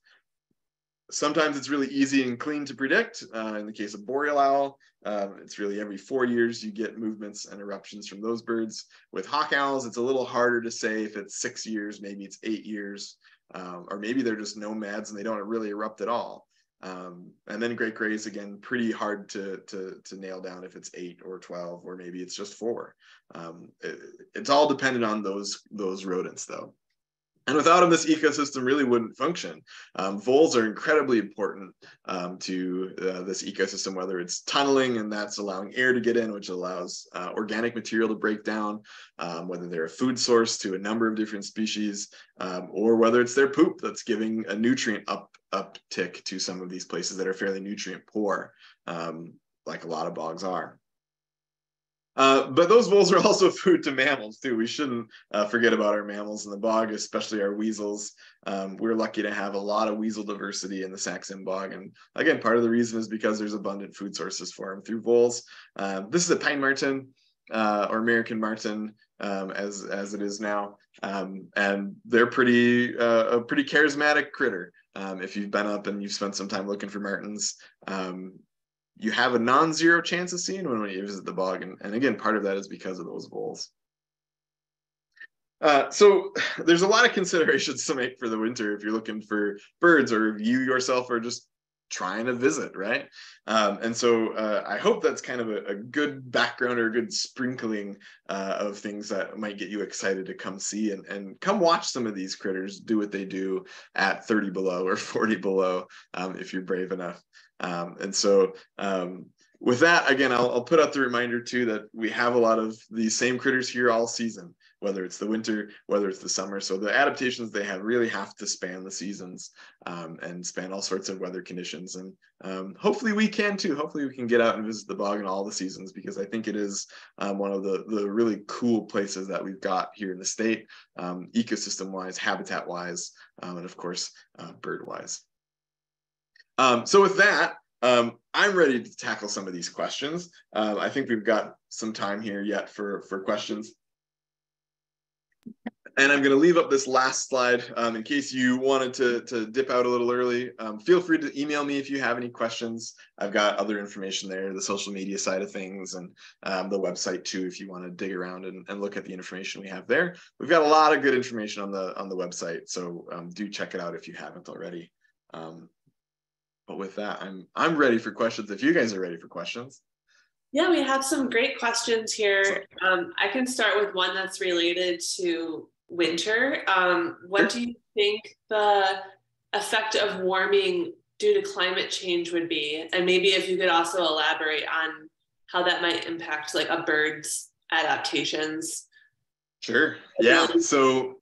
Sometimes it's really easy and clean to predict. Uh, in the case of boreal owl, um, it's really every four years you get movements and eruptions from those birds. With hawk owls, it's a little harder to say if it's six years, maybe it's eight years, um, or maybe they're just nomads and they don't really erupt at all. Um, and then great grays again, pretty hard to, to, to nail down if it's eight or 12, or maybe it's just four. Um, it, it's all dependent on those, those rodents though. And without them, this ecosystem really wouldn't function. Um, voles are incredibly important um, to uh, this ecosystem, whether it's tunneling and that's allowing air to get in, which allows uh, organic material to break down, um, whether they're a food source to a number of different species, um, or whether it's their poop that's giving a nutrient up uptick to some of these places that are fairly nutrient poor, um, like a lot of bogs are. Uh, but those voles are also food to mammals too. We shouldn't uh, forget about our mammals in the bog, especially our weasels. Um, we're lucky to have a lot of weasel diversity in the Sax-Zim bog. And again, part of the reason is because there's abundant food sources for them through voles. Um, this is a pine marten uh, or American marten um, as, as it is now. Um, and they're pretty, uh, a pretty charismatic critter. Um, if you've been up and you've spent some time looking for martens, um, you have a non-zero chance of seeing one when you visit the bog. And, and again, part of that is because of those voles. Uh, so there's a lot of considerations to make for the winter if you're looking for birds or you yourself are just trying to visit, right? Um, and so uh, I hope that's kind of a, a, good background or a good sprinkling uh, of things that might get you excited to come see and, and come watch some of these critters do what they do at 30 below or 40 below um, if you're brave enough. Um, and so um, with that, again, I'll, I'll, put out the reminder too that we have a lot of these same critters here all season, whether it's the winter, whether it's the summer. So the adaptations they have really have to span the seasons um, and span all sorts of weather conditions. And um, hopefully we can too. Hopefully we can get out and visit the bog in all the seasons because I think it is um, one of the, the really cool places that we've got here in the state, um, ecosystem wise, habitat wise, um, and of course, uh, bird wise. Um, so with that, um, I'm ready to tackle some of these questions. Uh, I think we've got some time here yet for, for questions. And I'm going to leave up this last slide um, in case you wanted to, to dip out a little early. Um, feel free to email me if you have any questions. I've got other information there, the social media side of things and um, the website too, if you want to dig around and, and, look at the information we have there. We've got a lot of good information on the, on the website, so um, do check it out if you haven't already. Um, but with that, I'm I'm ready for questions. If you guys are ready for questions. Yeah, we have some great questions here. Um, I can start with one that's related to winter. Um, what do you think the effect of warming due to climate change would be? And maybe if you could also elaborate on how that might impact like a bird's adaptations. Sure. Yeah. So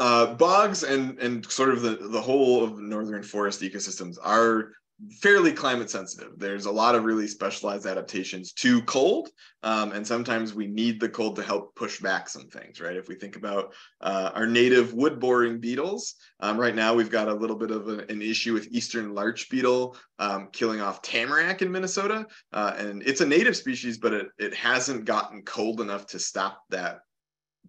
uh, bogs and and sort of the the whole of northern forest ecosystems are fairly climate sensitive. There's a lot of really specialized adaptations to cold, um, and sometimes we need the cold to help push back some things, right? If we think about uh, our native wood boring beetles, um, right now we've got a little bit of an issue with eastern larch beetle um, killing off tamarack in Minnesota, uh, and it's a native species, but it it hasn't gotten cold enough to stop that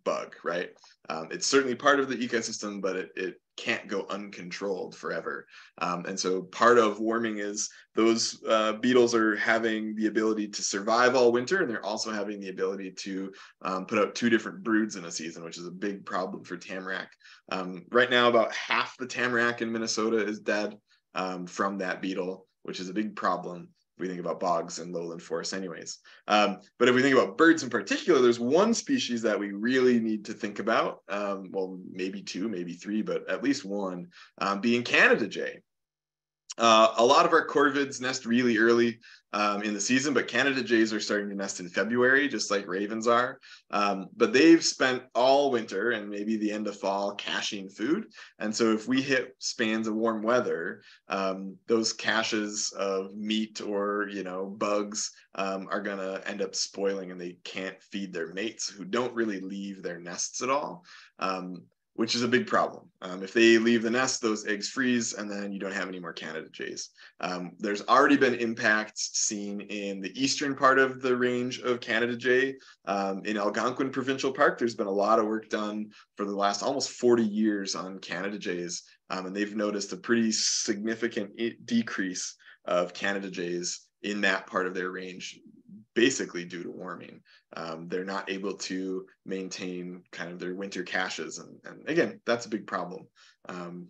bug, right? Um, it's certainly part of the ecosystem, but it, it can't go uncontrolled forever. Um, and so part of warming is those uh, beetles are having the ability to survive all winter, and they're also having the ability to um, put out two different broods in a season, which is a big problem for tamarack. Um, right now, about half the tamarack in Minnesota is dead um, from that beetle, which is a big problem we think about bogs and lowland forests anyways. Um, but if we think about birds in particular, there's one species that we really need to think about. Um, well, maybe two, maybe three, but at least one um, being Canada jay. Uh, a lot of our corvids nest really early um, in the season, but Canada jays are starting to nest in February, just like ravens are. Um, but they've spent all winter and maybe the end of fall caching food. And so if we hit spans of warm weather, um, those caches of meat or you know bugs um, are going to end up spoiling, and they can't feed their mates who don't really leave their nests at all. Um, which is a big problem. Um, if they leave the nest, those eggs freeze, and then you don't have any more Canada jays. Um, there's already been impacts seen in the eastern part of the range of Canada jay. Um, in Algonquin Provincial Park, there's been a lot of work done for the last almost 40 years on Canada jays, um, and they've noticed a pretty significant decrease of Canada jays in that part of their range basically due to warming. Um, they're not able to maintain kind of their winter caches. And, and again, that's a big problem. Um,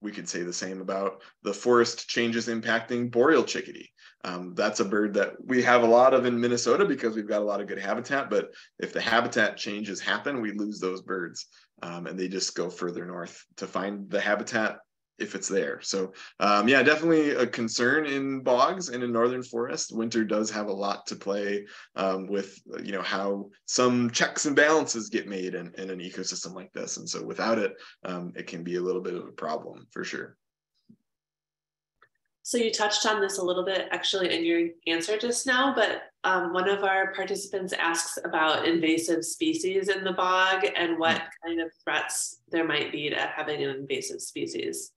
we could say the same about the forest changes impacting boreal chickadee. Um, that's a bird that we have a lot of in Minnesota because we've got a lot of good habitat. But if the habitat changes happen, we lose those birds um, and they just go further north to find the habitat if it's there. So um, yeah, definitely a concern in bogs and in northern forest. Winter does have a lot to play um, with you know how some checks and balances get made in, in an ecosystem like this. And so without it, um, it can be a little bit of a problem for sure. So you touched on this a little bit actually in your answer just now, but um, one of our participants asks about invasive species in the bog and what kind of threats there might be to having an invasive species.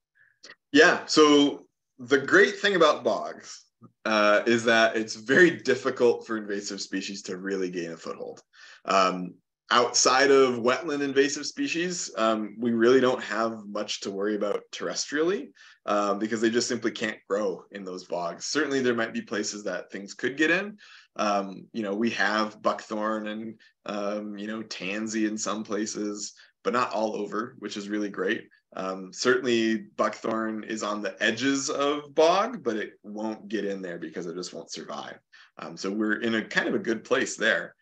Yeah, so the great thing about bogs uh, is that it's very difficult for invasive species to really gain a foothold. Um, outside of wetland invasive species, um, we really don't have much to worry about terrestrially um, because they just simply can't grow in those bogs. Certainly, there might be places that things could get in. Um, you know, we have buckthorn and um, you know tansy in some places, but not all over, which is really great. Um, certainly, buckthorn is on the edges of bog, but it won't get in there because it just won't survive. Um, so we're in a kind of a good place there.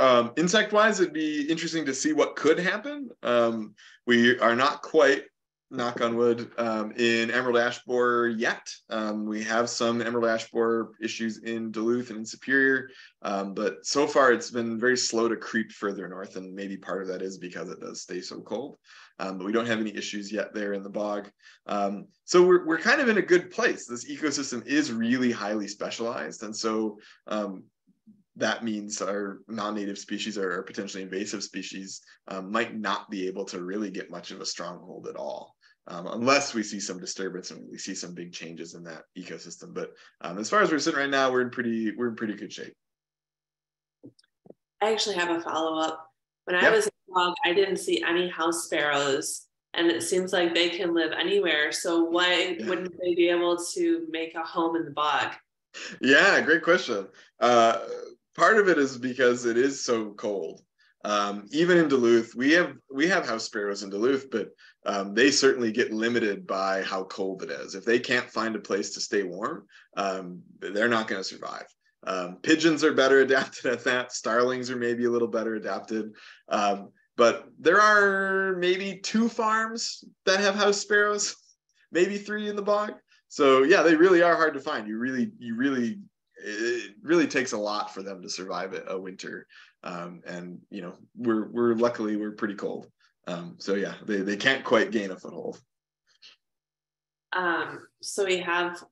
Um, insect wise, it'd be interesting to see what could happen. Um, we are not quite knock on wood, um, in emerald ash borer yet. Um, we have some emerald ash borer issues in Duluth and in Superior, um, but so far it's been very slow to creep further north, and maybe part of that is because it does stay so cold. Um, but we don't have any issues yet there in the bog. Um, so we're, we're kind of in a good place. This ecosystem is really highly specialized. And so um, that means our non-native species or potentially invasive species um, might not be able to really get much of a stronghold at all um, unless we see some disturbance and we see some big changes in that ecosystem. But um, as far as we're sitting right now, we're in pretty we're in pretty good shape. I actually have a follow up. When I was a dog, I didn't see any house sparrows, and it seems like they can live anywhere. So why yeah. wouldn't they be able to make a home in the bog? Yeah, great question. Uh, part of it is because it is so cold. Um, even in Duluth, we have we have house sparrows in Duluth, but um, they certainly get limited by how cold it is. If they can't find a place to stay warm, um, they're not going to survive. Um, pigeons are better adapted at that. Starlings are maybe a little better adapted. Um, but there are maybe two farms that have house sparrows, maybe three in the bog. So yeah, they really are hard to find. You really, you really, it really takes a lot for them to survive a, winter. Um, and you know, we're we're luckily we're pretty cold. Um, so yeah, they, they can't quite gain a foothold. Um, so we have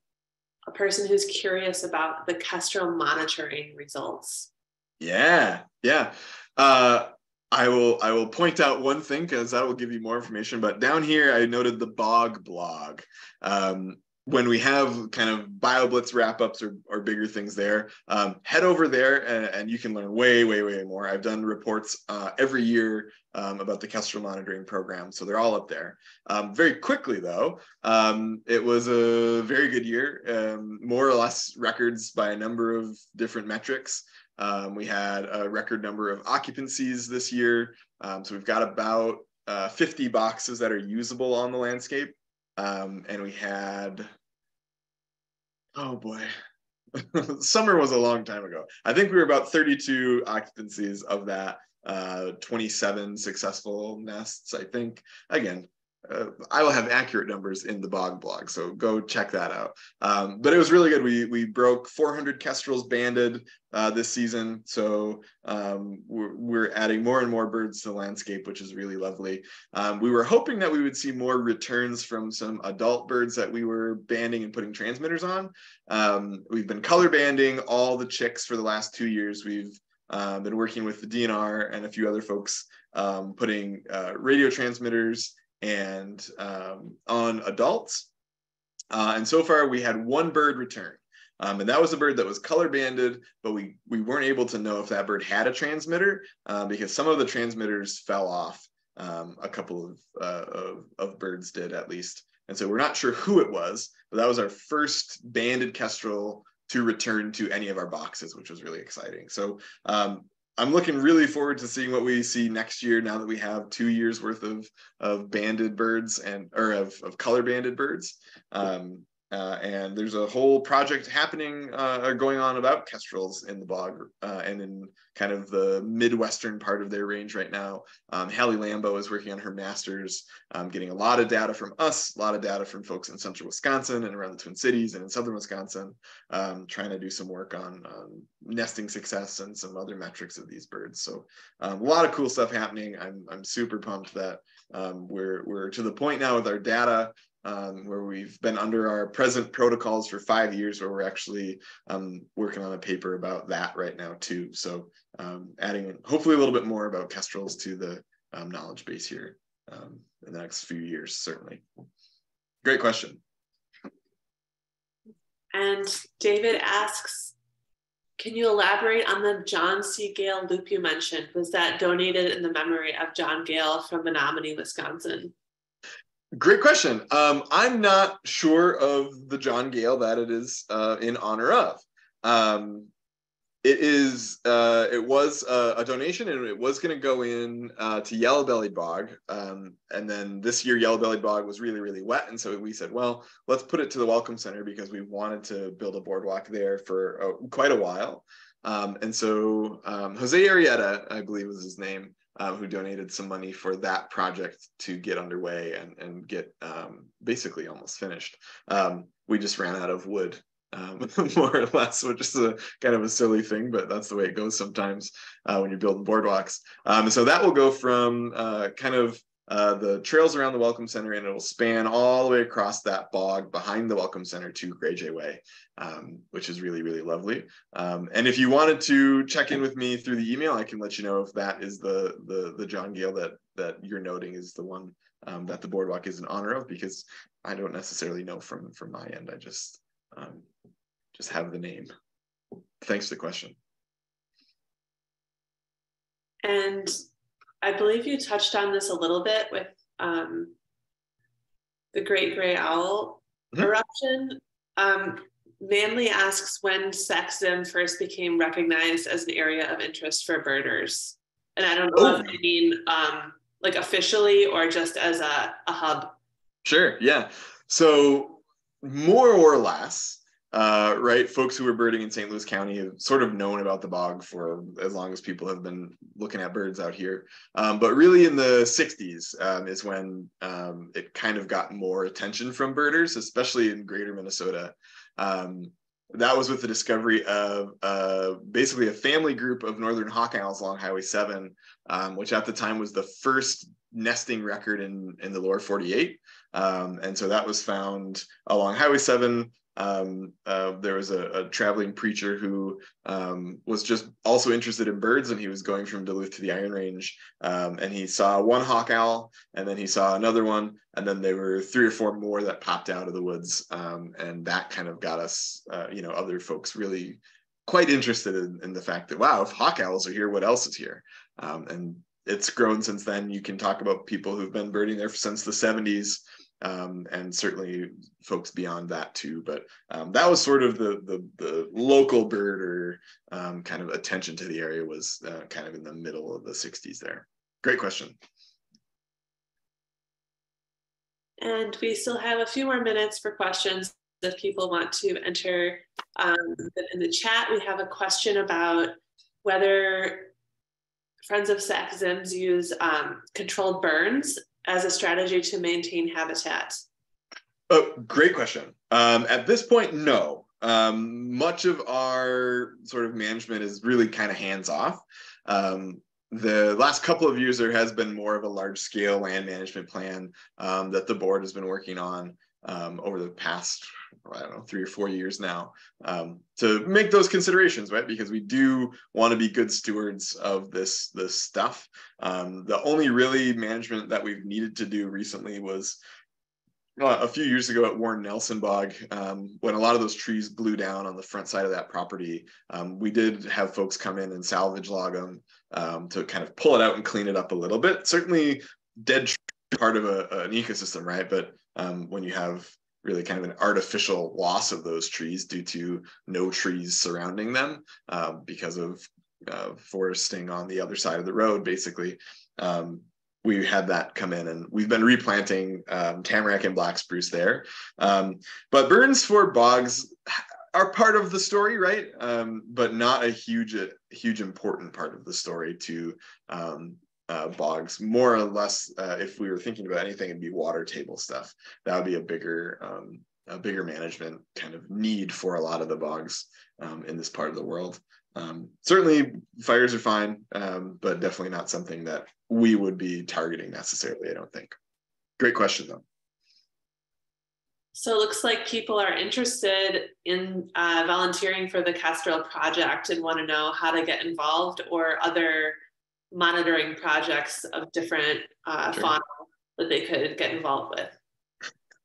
a person who's curious about the kestrel monitoring results. Yeah, yeah. Uh, I will I will point out one thing because that will give you more information. But down here, I noted the bog blog. Um, when we have kind of BioBlitz wrap ups or, or bigger things there, um, head over there and, and, you can learn way, way, way more. I've done reports uh, every year um, about the Kestrel monitoring program, so they're all up there. Um, very quickly, though, um, it was a very good year, um, more or less records by a number of different metrics. Um, we had a record number of occupancies this year, so we've got about uh, 50 boxes that are usable on the landscape. Um, and we had, oh boy, summer was a long time ago. I think we were about 32 occupancies of that, uh, 27 successful nests, I think. Again, uh, I will have accurate numbers in the bog blog, so go check that out. Um, but it was really good. We we broke 400 kestrels banded uh, this season, so um, we're, we're, adding more and more birds to the landscape, which is really lovely. Um, we were hoping that we would see more returns from some adult birds that we were banding and putting transmitters on. Um, we've been color banding all the chicks for the last two years. We've uh, been working with the DNR and a few other folks um, putting uh, radio transmitters and um, on adults. Uh, and so far, we had one bird return. Um, and that was a bird that was color banded, but we, we weren't able to know if that bird had a transmitter uh, because some of the transmitters fell off. Um, a couple of, uh, of, of, birds did at least. And so we're not sure who it was, but that was our first banded kestrel to return to any of our boxes, which was really exciting. So um, I'm looking really forward to seeing what we see next year now that we have two years worth of of banded birds and or of, of color banded birds. Um, uh, and there's a whole project happening uh, going on about kestrels in the bog uh, and in kind of the midwestern part of their range right now. Um, Hallie Lambo is working on her master's, um, getting a lot of data from us, a lot of data from folks in central Wisconsin and around the Twin Cities and in southern Wisconsin, um, trying to do some work on, on, nesting success and some other metrics of these birds. So um, a lot of cool stuff happening. I'm, I'm super pumped that um, we're, we're to the point now with our data um, where we've been under our present protocols for five years, where we're actually um, working on a paper about that right now too. So um, adding hopefully a little bit more about kestrels to the um, knowledge base here um, in the next few years, certainly. Great question. And David asks, can you elaborate on the John C. Gale loop you mentioned? Was that donated in the memory of John Gale from Menominee, Wisconsin? Great question. Um, I'm not sure of the John Gale that it is uh, in honor of. Um, it is. Uh, it was a, a, donation, and it was going to go in uh, to Yellow Bellied Bog. Um, and then this year, Yellow Bellied Bog was really, really wet, and so we said, well, let's put it to the Welcome Center because we wanted to build a boardwalk there for quite a while. Um, and so um, Jose Arrieta, I believe was his name, uh, who donated some money for that project to get underway and, and get um, basically almost finished. Um, we just ran out of wood um, more or less, which is a kind of a silly thing, but that's the way it goes sometimes uh, when you're building boardwalks. Um, so that will go from uh, kind of uh, the trails around the Welcome Center and it'll span all the way across that bog behind the Welcome Center to Grey Jay Way, um, which is really, really lovely. Um, and if you wanted to check in with me through the email, I can let you know if that is the the, the John Gale that, that you're noting is the one um, that the boardwalk is in honor of, because I don't necessarily know from, from my end. I just um, just have the name. Thanks for the question. And I believe you touched on this a little bit with um, the Great Gray Owl mm-hmm. eruption. Um, Manley asks when Sax-Zim first became recognized as an area of interest for birders. And I don't know oh. if they mean um, like officially or just as a, a hub. Sure, yeah. So more or less, uh, right? Folks who were birding in St. Louis County have sort of known about the bog for as long as people have been looking at birds out here. Um, but really, in the 60s um, is when um, it kind of got more attention from birders, especially in greater Minnesota. Um, that was with the discovery of uh, basically a family group of northern hawk owls along Highway 7, um, which at the time was the first nesting record in, in the lower 48. Um, and so that was found along Highway 7 um, uh, there was a, a, traveling preacher who um, was just also interested in birds and he was going from duluth to the iron range. Um, and he saw one hawk owl and then he saw another one and then there were three or four more that popped out of the woods. Um, and that kind of got us uh, you know other folks really quite interested in, in, the fact that wow if hawk owls are here what else is here? Um, and it's grown since then. You can talk about people who've been birding there since the 70s um, and certainly folks beyond that too. But um, that was sort of the the, the local birder um, kind of attention to the area was uh, kind of in the middle of the 60s there. Great question. And we still have a few more minutes for questions if people want to enter um, in the chat. We have a question about whether Friends of Sax-Zim's use um, controlled burns as a strategy to maintain habitat? Oh, great question. Um, at this point, no. Um, much of our sort of management is really kind of hands off. Um, the last couple of years, there has been more of a large scale land management plan um, that the board has been working on um, over the past I don't know, three or four years now, um, to make those considerations, right? Because we do want to be good stewards of this this stuff. Um, the only really management that we've needed to do recently was uh, a few years ago at Warren Nelson Bog, um, when a lot of those trees blew down on the front side of that property, um, we did have folks come in and salvage log them um, to kind of pull it out and clean it up a little bit. Certainly, dead part of a, an ecosystem, right? But um, when you have really kind of an artificial loss of those trees due to no trees surrounding them um, because of uh, foresting on the other side of the road, basically. Um, we had that come in and we've been replanting um, tamarack and black spruce there. Um, but burns for bogs are part of the story, right? Um, but not a huge, a huge important part of the story to um, uh, bogs. More or less, uh, if we were thinking about anything, it'd be water table stuff. That would be a bigger, um, a bigger management kind of need for a lot of the bogs um, in this part of the world. Um, certainly, fires are fine, um, but definitely not something that we would be targeting necessarily. I don't think. Great question though. So it looks like people are interested in uh, volunteering for the Kestrel project and want to know how to get involved or other monitoring projects of different uh, sure. fauna that they could get involved with.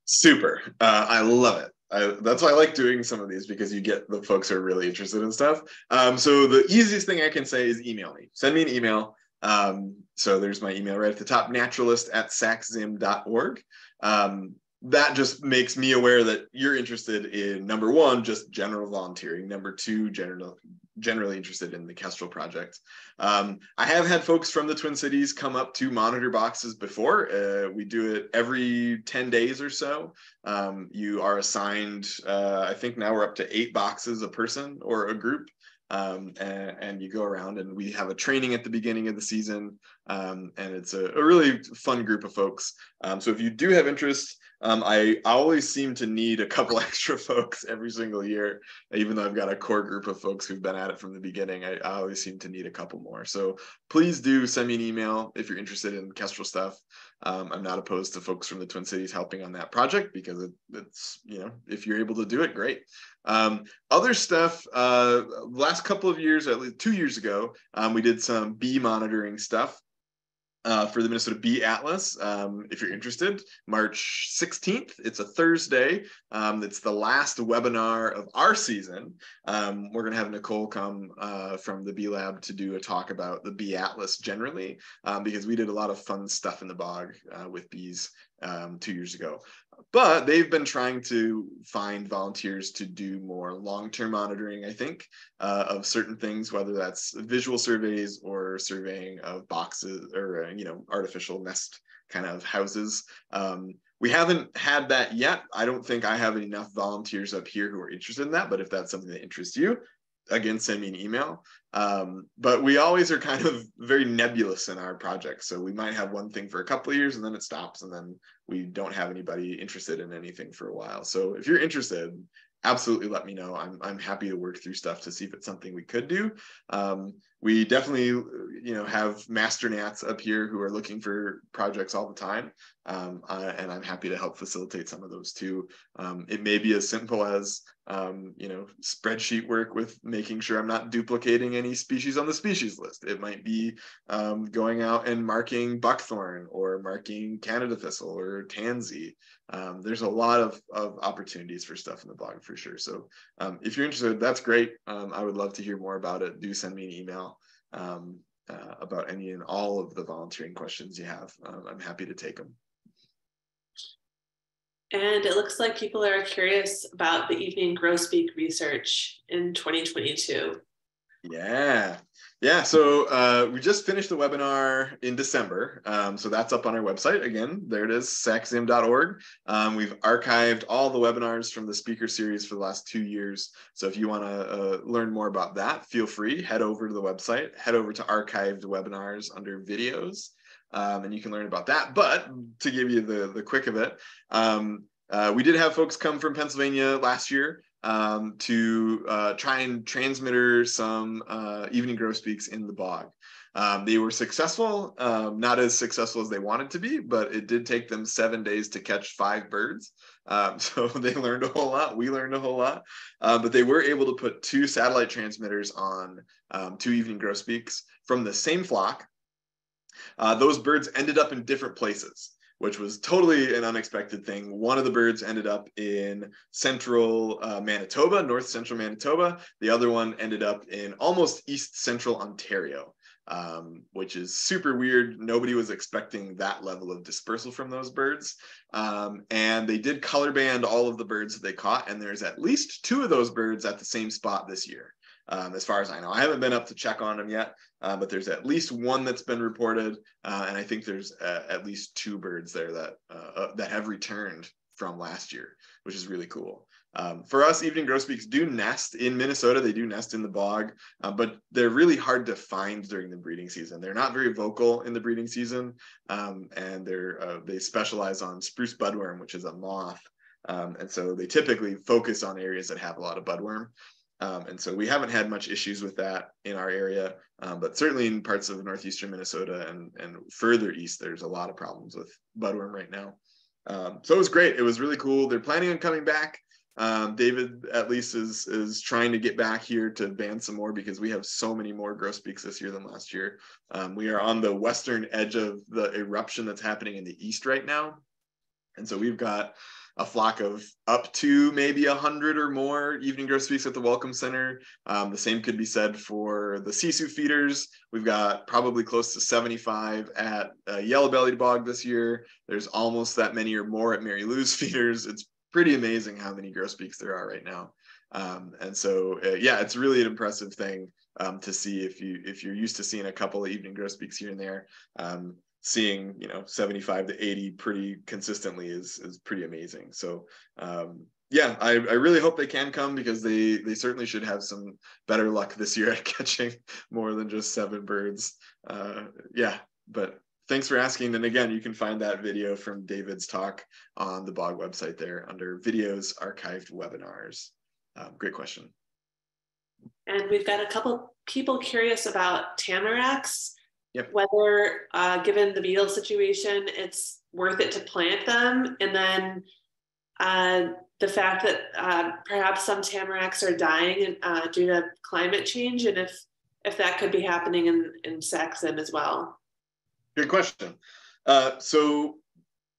Super. Uh, I love it. I, that's why I like doing some of these because you get the folks who are really interested in stuff. Um, so the easiest thing I can say is email me. Send me an email. Um, so there's my email right at the top, naturalist at saxzim.org. Um, that just makes me aware that you're interested in number one, just general volunteering. Number two, general generally interested in the Kestrel project. Um, I have had folks from the Twin Cities come up to monitor boxes before. Uh, we do it every 10 days or so. Um, you are assigned, uh, I think now we're up to eight boxes a person or a group. Um, and, and, you go around and we have a training at the beginning of the season um, and it's a, a, really fun group of folks um, so if you do have interest um, I, always seem to need a couple extra folks every single year, even though I've got a core group of folks who've been at it from the beginning. I, I always seem to need a couple more. So please do send me an email if you're interested in Kestrel stuff. Um, I'm not opposed to folks from the Twin Cities helping on that project because it, it's, you know, if you're able to do it, great. Um, other stuff, uh, last couple of years, at least two years ago, um, we did some bee monitoring stuff uh, for the Minnesota Bee Atlas. Um, if you're interested, March 16th. It's a Thursday. Um, it's the last webinar of our season. Um, we're going to have Nicole come uh, from the Bee Lab to do a talk about the Bee Atlas generally, um, because we did a lot of fun stuff in the bog uh, with bees um, two years ago but they've been trying to find volunteers to do more long-term monitoring i think uh, of certain things whether that's visual surveys or surveying of boxes or uh, you know artificial nest kind of houses. Um, we haven't had that yet. I don't think i have enough volunteers up here who are interested in that but if that's something that interests you again send me an email. Um, but we always are kind of very nebulous in our projects. So we might have one thing for a couple of years and then it stops and then we don't have anybody interested in anything for a while. So if you're interested absolutely let me know. I'm, I'm happy to work through stuff to see if it's something we could do. Um, we definitely you know have master nats up here who are looking for projects all the time. Um, uh, and i'm happy to help facilitate some of those too. Um, it may be as simple as um, you know spreadsheet work with making sure i'm not duplicating any species on the species list. It might be um, going out and marking buckthorn or marking canada thistle or tansy. Um, there's a lot of, of opportunities for stuff in the blog for sure. So um, if you're interested that's great. I would love to hear more about it. Do send me an email um, uh, about any and all of the volunteering questions you have. Um, I'm happy to take them. And it looks like people are curious about the evening grosbeak research in 2022. Yeah. Yeah. So uh, we just finished the webinar in December. Um, so that's up on our website. Again, there it is, saxzim.org. Um, we've archived all the webinars from the speaker series for the last two years. So if you want to uh, learn more about that, feel free, head over to the website, head over to archived webinars under videos. Um, and you can learn about that. But to give you the, the quick of it, um, uh, we did have folks come from Pennsylvania last year um, to uh, try and transmitter some uh, evening grosbeaks in the bog. Um, they were successful, um, not as successful as they wanted to be, but it did take them seven days to catch five birds. Um, so they learned a whole lot. We learned a whole lot, uh, but they were able to put two satellite transmitters on um, two evening grosbeaks from the same flock. Uh, those birds ended up in different places which was totally an unexpected thing. One of the birds ended up in central uh, Manitoba, north central Manitoba. The other one ended up in almost east central Ontario, um, which is super weird. Nobody was expecting that level of dispersal from those birds. Um, and they did color band all of the birds that they caught, and there's at least two of those birds at the same spot this year um, as far as I know. I haven't been up to check on them yet, uh, but there's at least one that's been reported, uh, and I think there's uh, at least two birds there that uh, uh, that have returned from last year, which is really cool. Um, for us, evening grosbeaks do nest in Minnesota. They do nest in the bog, uh, but they're really hard to find during the breeding season. They're not very vocal in the breeding season, um, and they're they specialize on spruce budworm, which is a moth. Um, and so they typically focus on areas that have a lot of budworm. Um, and so we haven't had much issues with that in our area, um, but certainly in parts of northeastern Minnesota and, and further east, there's a lot of problems with budworm right now. Um, so it was great. It was really cool. They're planning on coming back. Um, David at least is is trying to get back here to ban some more because we have so many more grosbeaks this year than last year. Um, we are on the western edge of the eruption that's happening in the east right now, and so we've got a flock of up to maybe a hundred or more evening grosbeaks at the Welcome Center. Um, the same could be said for the Sisu feeders. We've got probably close to 75 at uh, Yellow-bellied Bog this year. There's almost that many or more at Mary Lou's feeders. It's pretty amazing how many grosbeaks there are right now. Um, and so, uh, yeah, it's really an impressive thing um, to see if you if you're used to seeing a couple of evening grosbeaks here and there. Um, seeing you know 75 to 80 pretty consistently is is pretty amazing. So um, yeah, I, I really hope they can come because they they certainly should have some better luck this year at catching more than just seven birds. Uh, yeah, but thanks for asking. And again, you can find that video from David's talk on the BOG website there under videos, archived webinars. Um, great question. And we've got a couple people curious about tamaracks. Yep. Whether, uh, given the beetle situation, it's worth it to plant them, and then uh, the fact that uh, perhaps some tamaracks are dying uh, due to climate change, and if if that could be happening in in Sax-Zim as well. Good question. Uh, so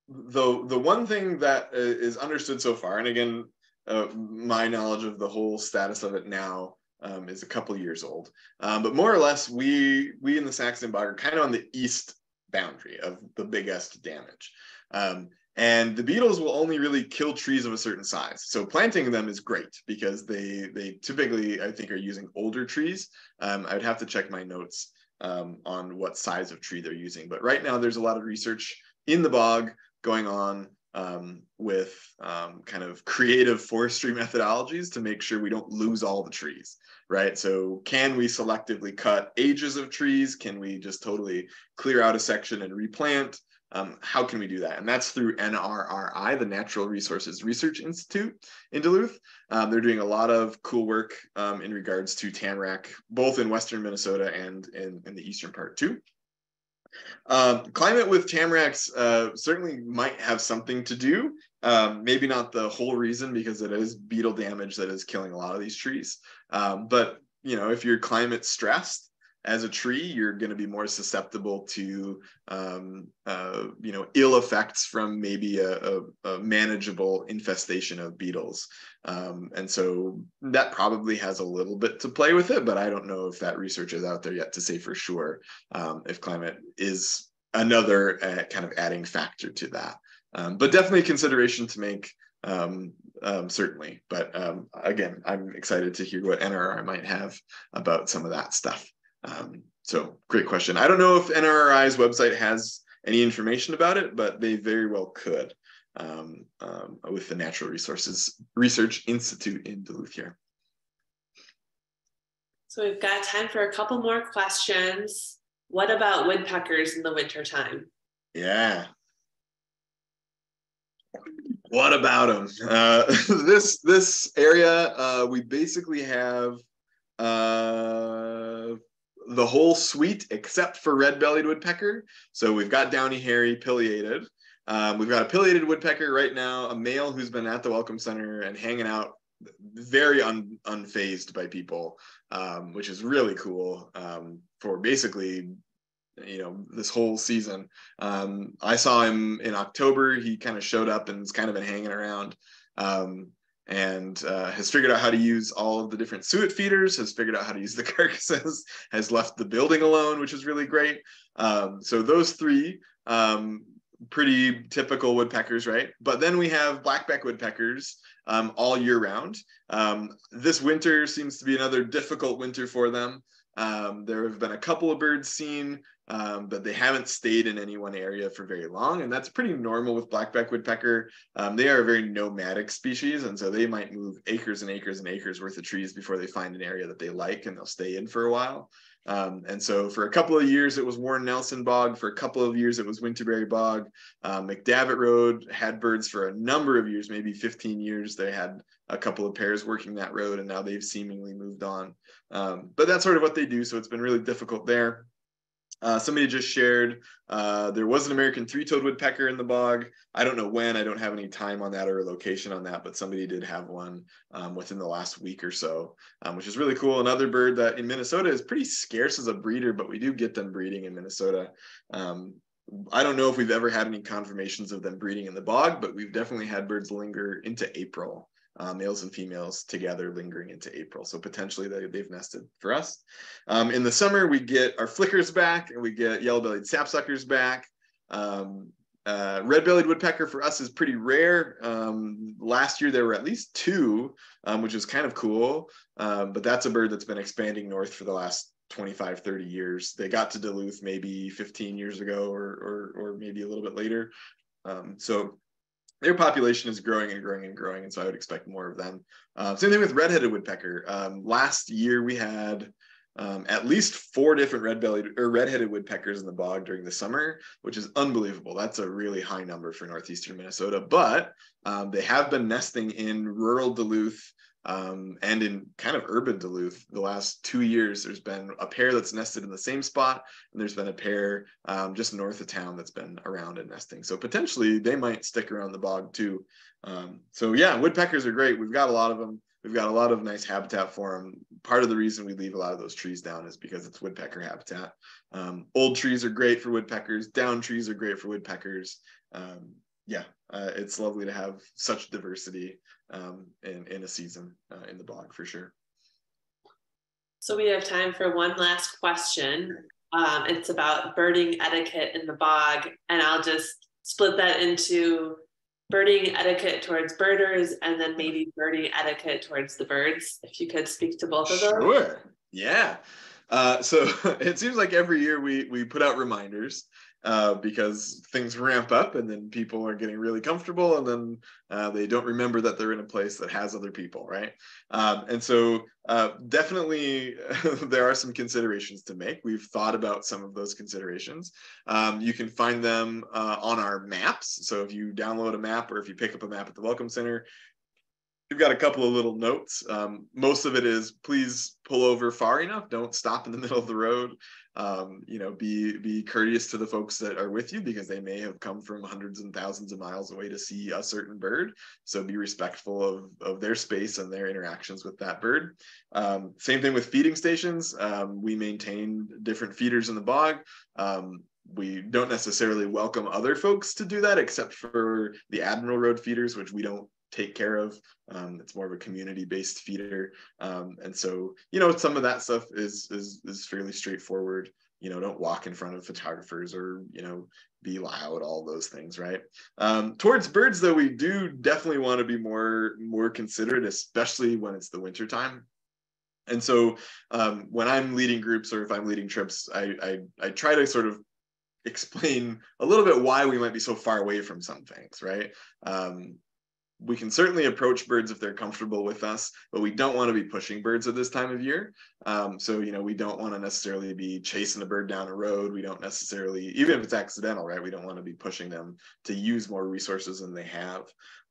the the one thing that uh, understood so far, and again, uh, my knowledge of the whole status of it now um, is a couple years old, um, but more or less, we we in the Sax-Zim Bog are kind of on the east boundary of the biggest damage. Um, and the beetles will only really kill trees of a certain size. So planting them is great because they they typically I think are using older trees. Um, I would have to check my notes um, on what size of tree they're using. But right now, there's a lot of research in the bog going on um, with um, kind of creative forestry methodologies to make sure we don't lose all the trees, right? So, can we selectively cut ages of trees? Can we just totally clear out a section and replant? Um, how can we do that? And that's through NRRI, the Natural Resources Research Institute in Duluth. Um, they're doing a lot of cool work um, in regards to tamarack, both in Western Minnesota and in, in the Eastern part too. Um, climate with tamaracks uh, certainly might have something to do. Um, maybe not the whole reason because it is beetle damage that is killing a lot of these trees. Um, but you know, if you're climate stressed, as a tree, you're going to be more susceptible to, um, uh, you know, ill effects from maybe a, a, a manageable infestation of beetles. Um, and so that probably has a little bit to play with it, but I don't know if that research is out there yet to say for sure um, if climate is another uh, kind of adding factor to that. Um, but definitely a consideration to make um, um, certainly. But um, again, I'm excited to hear what NRR might have about some of that stuff. Um, so great question. I don't know if NRRI's website has any information about it, but they very well could um, um, with the Natural Resources Research Institute in Duluth here. So we've got time for a couple more questions. What about woodpeckers in the wintertime? Yeah. What about them? Uh, this this area, uh, we basically have uh, the whole suite except for red-bellied woodpecker. So we've got downy hairy pileated. Um, we've got a pileated woodpecker right now, a male who's been at the Welcome Center and hanging out, very un, unfazed by people, um, which is really cool um, for basically, you know, this whole season. Um, I saw him in October. He kind of showed up and has kind of been hanging around. Um, and uh, has figured out how to use all of the different suet feeders, has figured out how to use the carcasses, has left the building alone, which is really great. Um, so those three, um, pretty typical woodpeckers, right? But then we have blackback woodpeckers um, all year round. Um, this winter seems to be another difficult winter for them. Um, there have been a couple of birds seen um, but they haven't stayed in any one area for very long. And that's pretty normal with blackback woodpecker. Um, they are a very nomadic species. And so they might move acres and acres and acres worth of trees before they find an area that they like and they'll stay in for a while. Um, and so for a couple of years, it was Warren Nelson Bog. For a couple of years, it was Winterberry Bog. Um, McDavitt Road had birds for a number of years, maybe 15 years. They had a couple of pairs working that road, and now they've seemingly moved on. Um, but that's sort of what they do. So it's been really difficult there. Uh, somebody just shared uh, there was an American three-toed woodpecker in the bog. I don't know when. I don't have any time on that or a location on that, but somebody did have one um, within the last week or so, um, which is really cool. Another bird that in Minnesota is pretty scarce as a breeder, but we do get them breeding in Minnesota. Um, I don't know if we've ever had any confirmations of them breeding in the bog, but we've definitely had birds linger into April uh, males and females together lingering into April. So potentially they, they've nested for us. Um, in the summer, we get our flickers back and we get yellow-bellied sapsuckers back. Um, uh, red-bellied woodpecker for us is pretty rare. Um, last year there were at least two, um, which is kind of cool. Um, but that's a bird that's been expanding north for the last 25, 30 years. They got to Duluth maybe 15 years ago or, or, or maybe a little bit later. Um, so their population is growing and growing and growing, and so I would expect more of them. Uh, same thing with red-headed woodpecker. Um, last year we had um, at least four different red-bellied or red-headed woodpeckers in the bog during the summer, which is unbelievable. That's a really high number for northeastern Minnesota. But um, they have been nesting in rural Duluth um, and in kind of urban Duluth, the last two years, there's been a pair that's nested in the same spot, and there's been a pair um, just north of town that's been around and nesting. So potentially they might stick around the bog too. Um, so yeah, woodpeckers are great. We've got a lot of them. We've got a lot of nice habitat for them. Part of the reason we leave a lot of those trees down is because it's woodpecker habitat. Um, old trees are great for woodpeckers. Down trees are great for woodpeckers. Um, yeah, uh, it's lovely to have such diversity um, in, in a season uh, in the bog for sure. So we have time for one last question. Um, it's about birding etiquette in the bog, and I'll just split that into birding etiquette towards birders and then maybe birding etiquette towards the birds. If you could speak to both of those. Sure. Yeah. Uh, so it seems like every year we we put out reminders uh, because things ramp up and then people are getting really comfortable and then uh, they don't remember that they're in a place that has other people, right? Um, and so uh, definitely there are some considerations to make. We've thought about some of those considerations. Um, you can find them uh, on our maps. So if you download a map or if you pick up a map at the Welcome Center, we've got a couple of little notes. Um, most of it is please pull over far enough. Don't stop in the middle of the road um, you know, be be courteous to the folks that are with you because they may have come from hundreds and thousands of miles away to see a certain bird. So be respectful of, of their space and their interactions with that bird. Um, same thing with feeding stations. Um, we maintain different feeders in the bog. Um, we don't necessarily welcome other folks to do that except for the Admiral Road feeders, which we don't take care of. Um, it's more of a community-based feeder, um, and so you know some of that stuff is is is fairly straightforward. You know, don't walk in front of photographers or you know be loud, all those things, right? Um, towards birds, though, we do definitely want to be more more considerate, especially when it's the winter time. And so um, when I'm leading groups or if I'm leading trips, I, I I try to sort of explain a little bit why we might be so far away from some things, right? Um, we can certainly approach birds if they're comfortable with us, but we don't want to be pushing birds at this time of year. Um, so, you know, we don't want to necessarily be chasing a bird down a road. We don't necessarily, even if it's accidental, right? We don't want to be pushing them to use more resources than they have.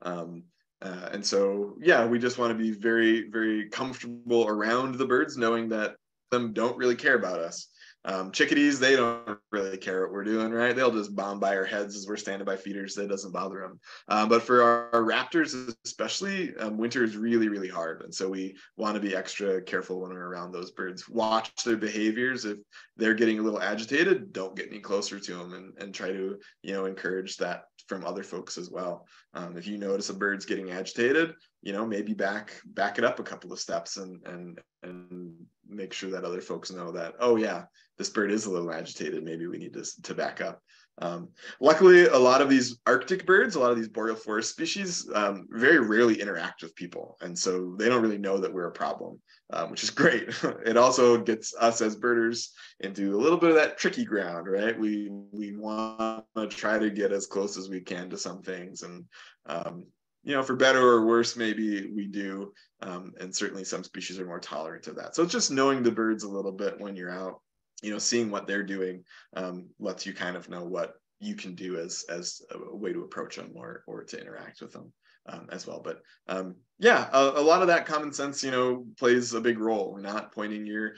Um, uh, and so, yeah, we just want to be very, very comfortable around the birds, knowing that them don't really care about us. Um, chickadees, they don't really care what we're doing, right? They'll just bomb by our heads as we're standing by feeders. That doesn't bother them. Um, but for our, our raptors, especially, um, winter is really, really hard. And so we want to be extra careful when we're around those birds. Watch their behaviors. If they're getting a little agitated, don't get any closer to them and, and try to, you know, encourage that from other folks as well. Um, if you notice a bird's getting agitated, you know, maybe back back it up a couple of steps and and and make sure that other folks know that, oh yeah, this bird is a little agitated. Maybe we need to, to back up. Um, luckily, a lot of these Arctic birds, a lot of these boreal forest species, um, very rarely interact with people. And so they don't really know that we're a problem, um, which is great. it also gets us as birders into a little bit of that tricky ground, right? We, we want to try to get as close as we can to some things. And, um, you know, for better or worse, maybe we do. Um, and certainly some species are more tolerant of that. So it's just knowing the birds a little bit when you're out you know seeing what they're doing um, lets you kind of know what you can do as as a way to approach them or or to interact with them um, as well. But um, yeah a, a, lot of that common sense you know plays a big role. Not pointing your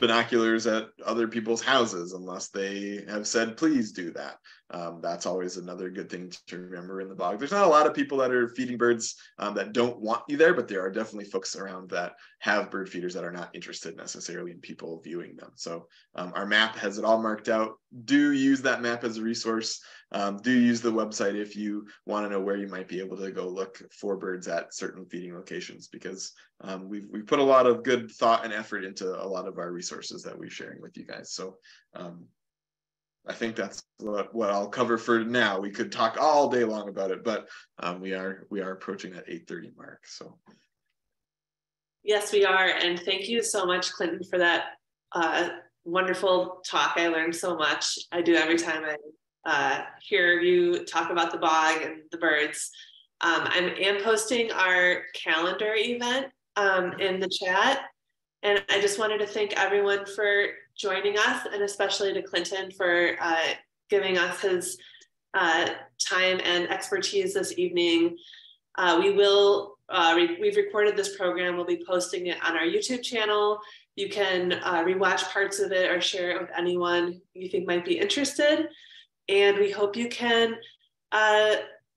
binoculars at other people's houses unless they have said please do that. Um, that's always another good thing to remember in the bog. There's not a lot of people that are feeding birds um, that don't want you there but there are definitely folks around that have bird feeders that are not interested necessarily in people viewing them. So um, our map has it all marked out. Do use that map as a resource um, do use the website if you want to know where you might be able to go look for birds at certain feeding locations because um, we've, we've put a lot of good thought and effort into a lot of our resources that we're sharing with you guys. So um, I think that's what, what I'll cover for now. We could talk all day long about it, but um, we are we are approaching that 8:30 mark. So yes, we are, and thank you so much, Clinton, for that uh, wonderful talk. I learned so much. I do every time I uh, hear you talk about the bog and the birds. Um, I am posting our calendar event um, in the chat. And I just wanted to thank everyone for joining us and especially to Clinton for uh, giving us his uh, time and expertise this evening. Uh, we will, uh, re we've recorded this program, we'll be posting it on our YouTube channel. You can uh, rewatch parts of it or share it with anyone you think might be interested. And we hope you can uh,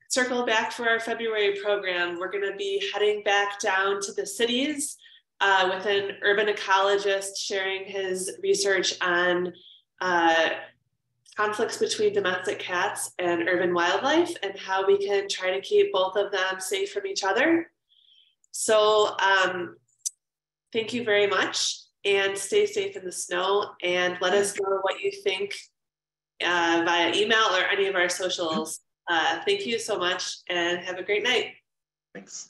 circle back for our February program. We're going to be heading back down to the cities uh, with an urban ecologist sharing his research on uh, conflicts between domestic cats and urban wildlife and how we can try to keep both of them safe from each other. So um, thank you very much and stay safe in the snow and let us know what you think uh, via email or any of our socials. Uh, thank you so much and have a great night. Thanks.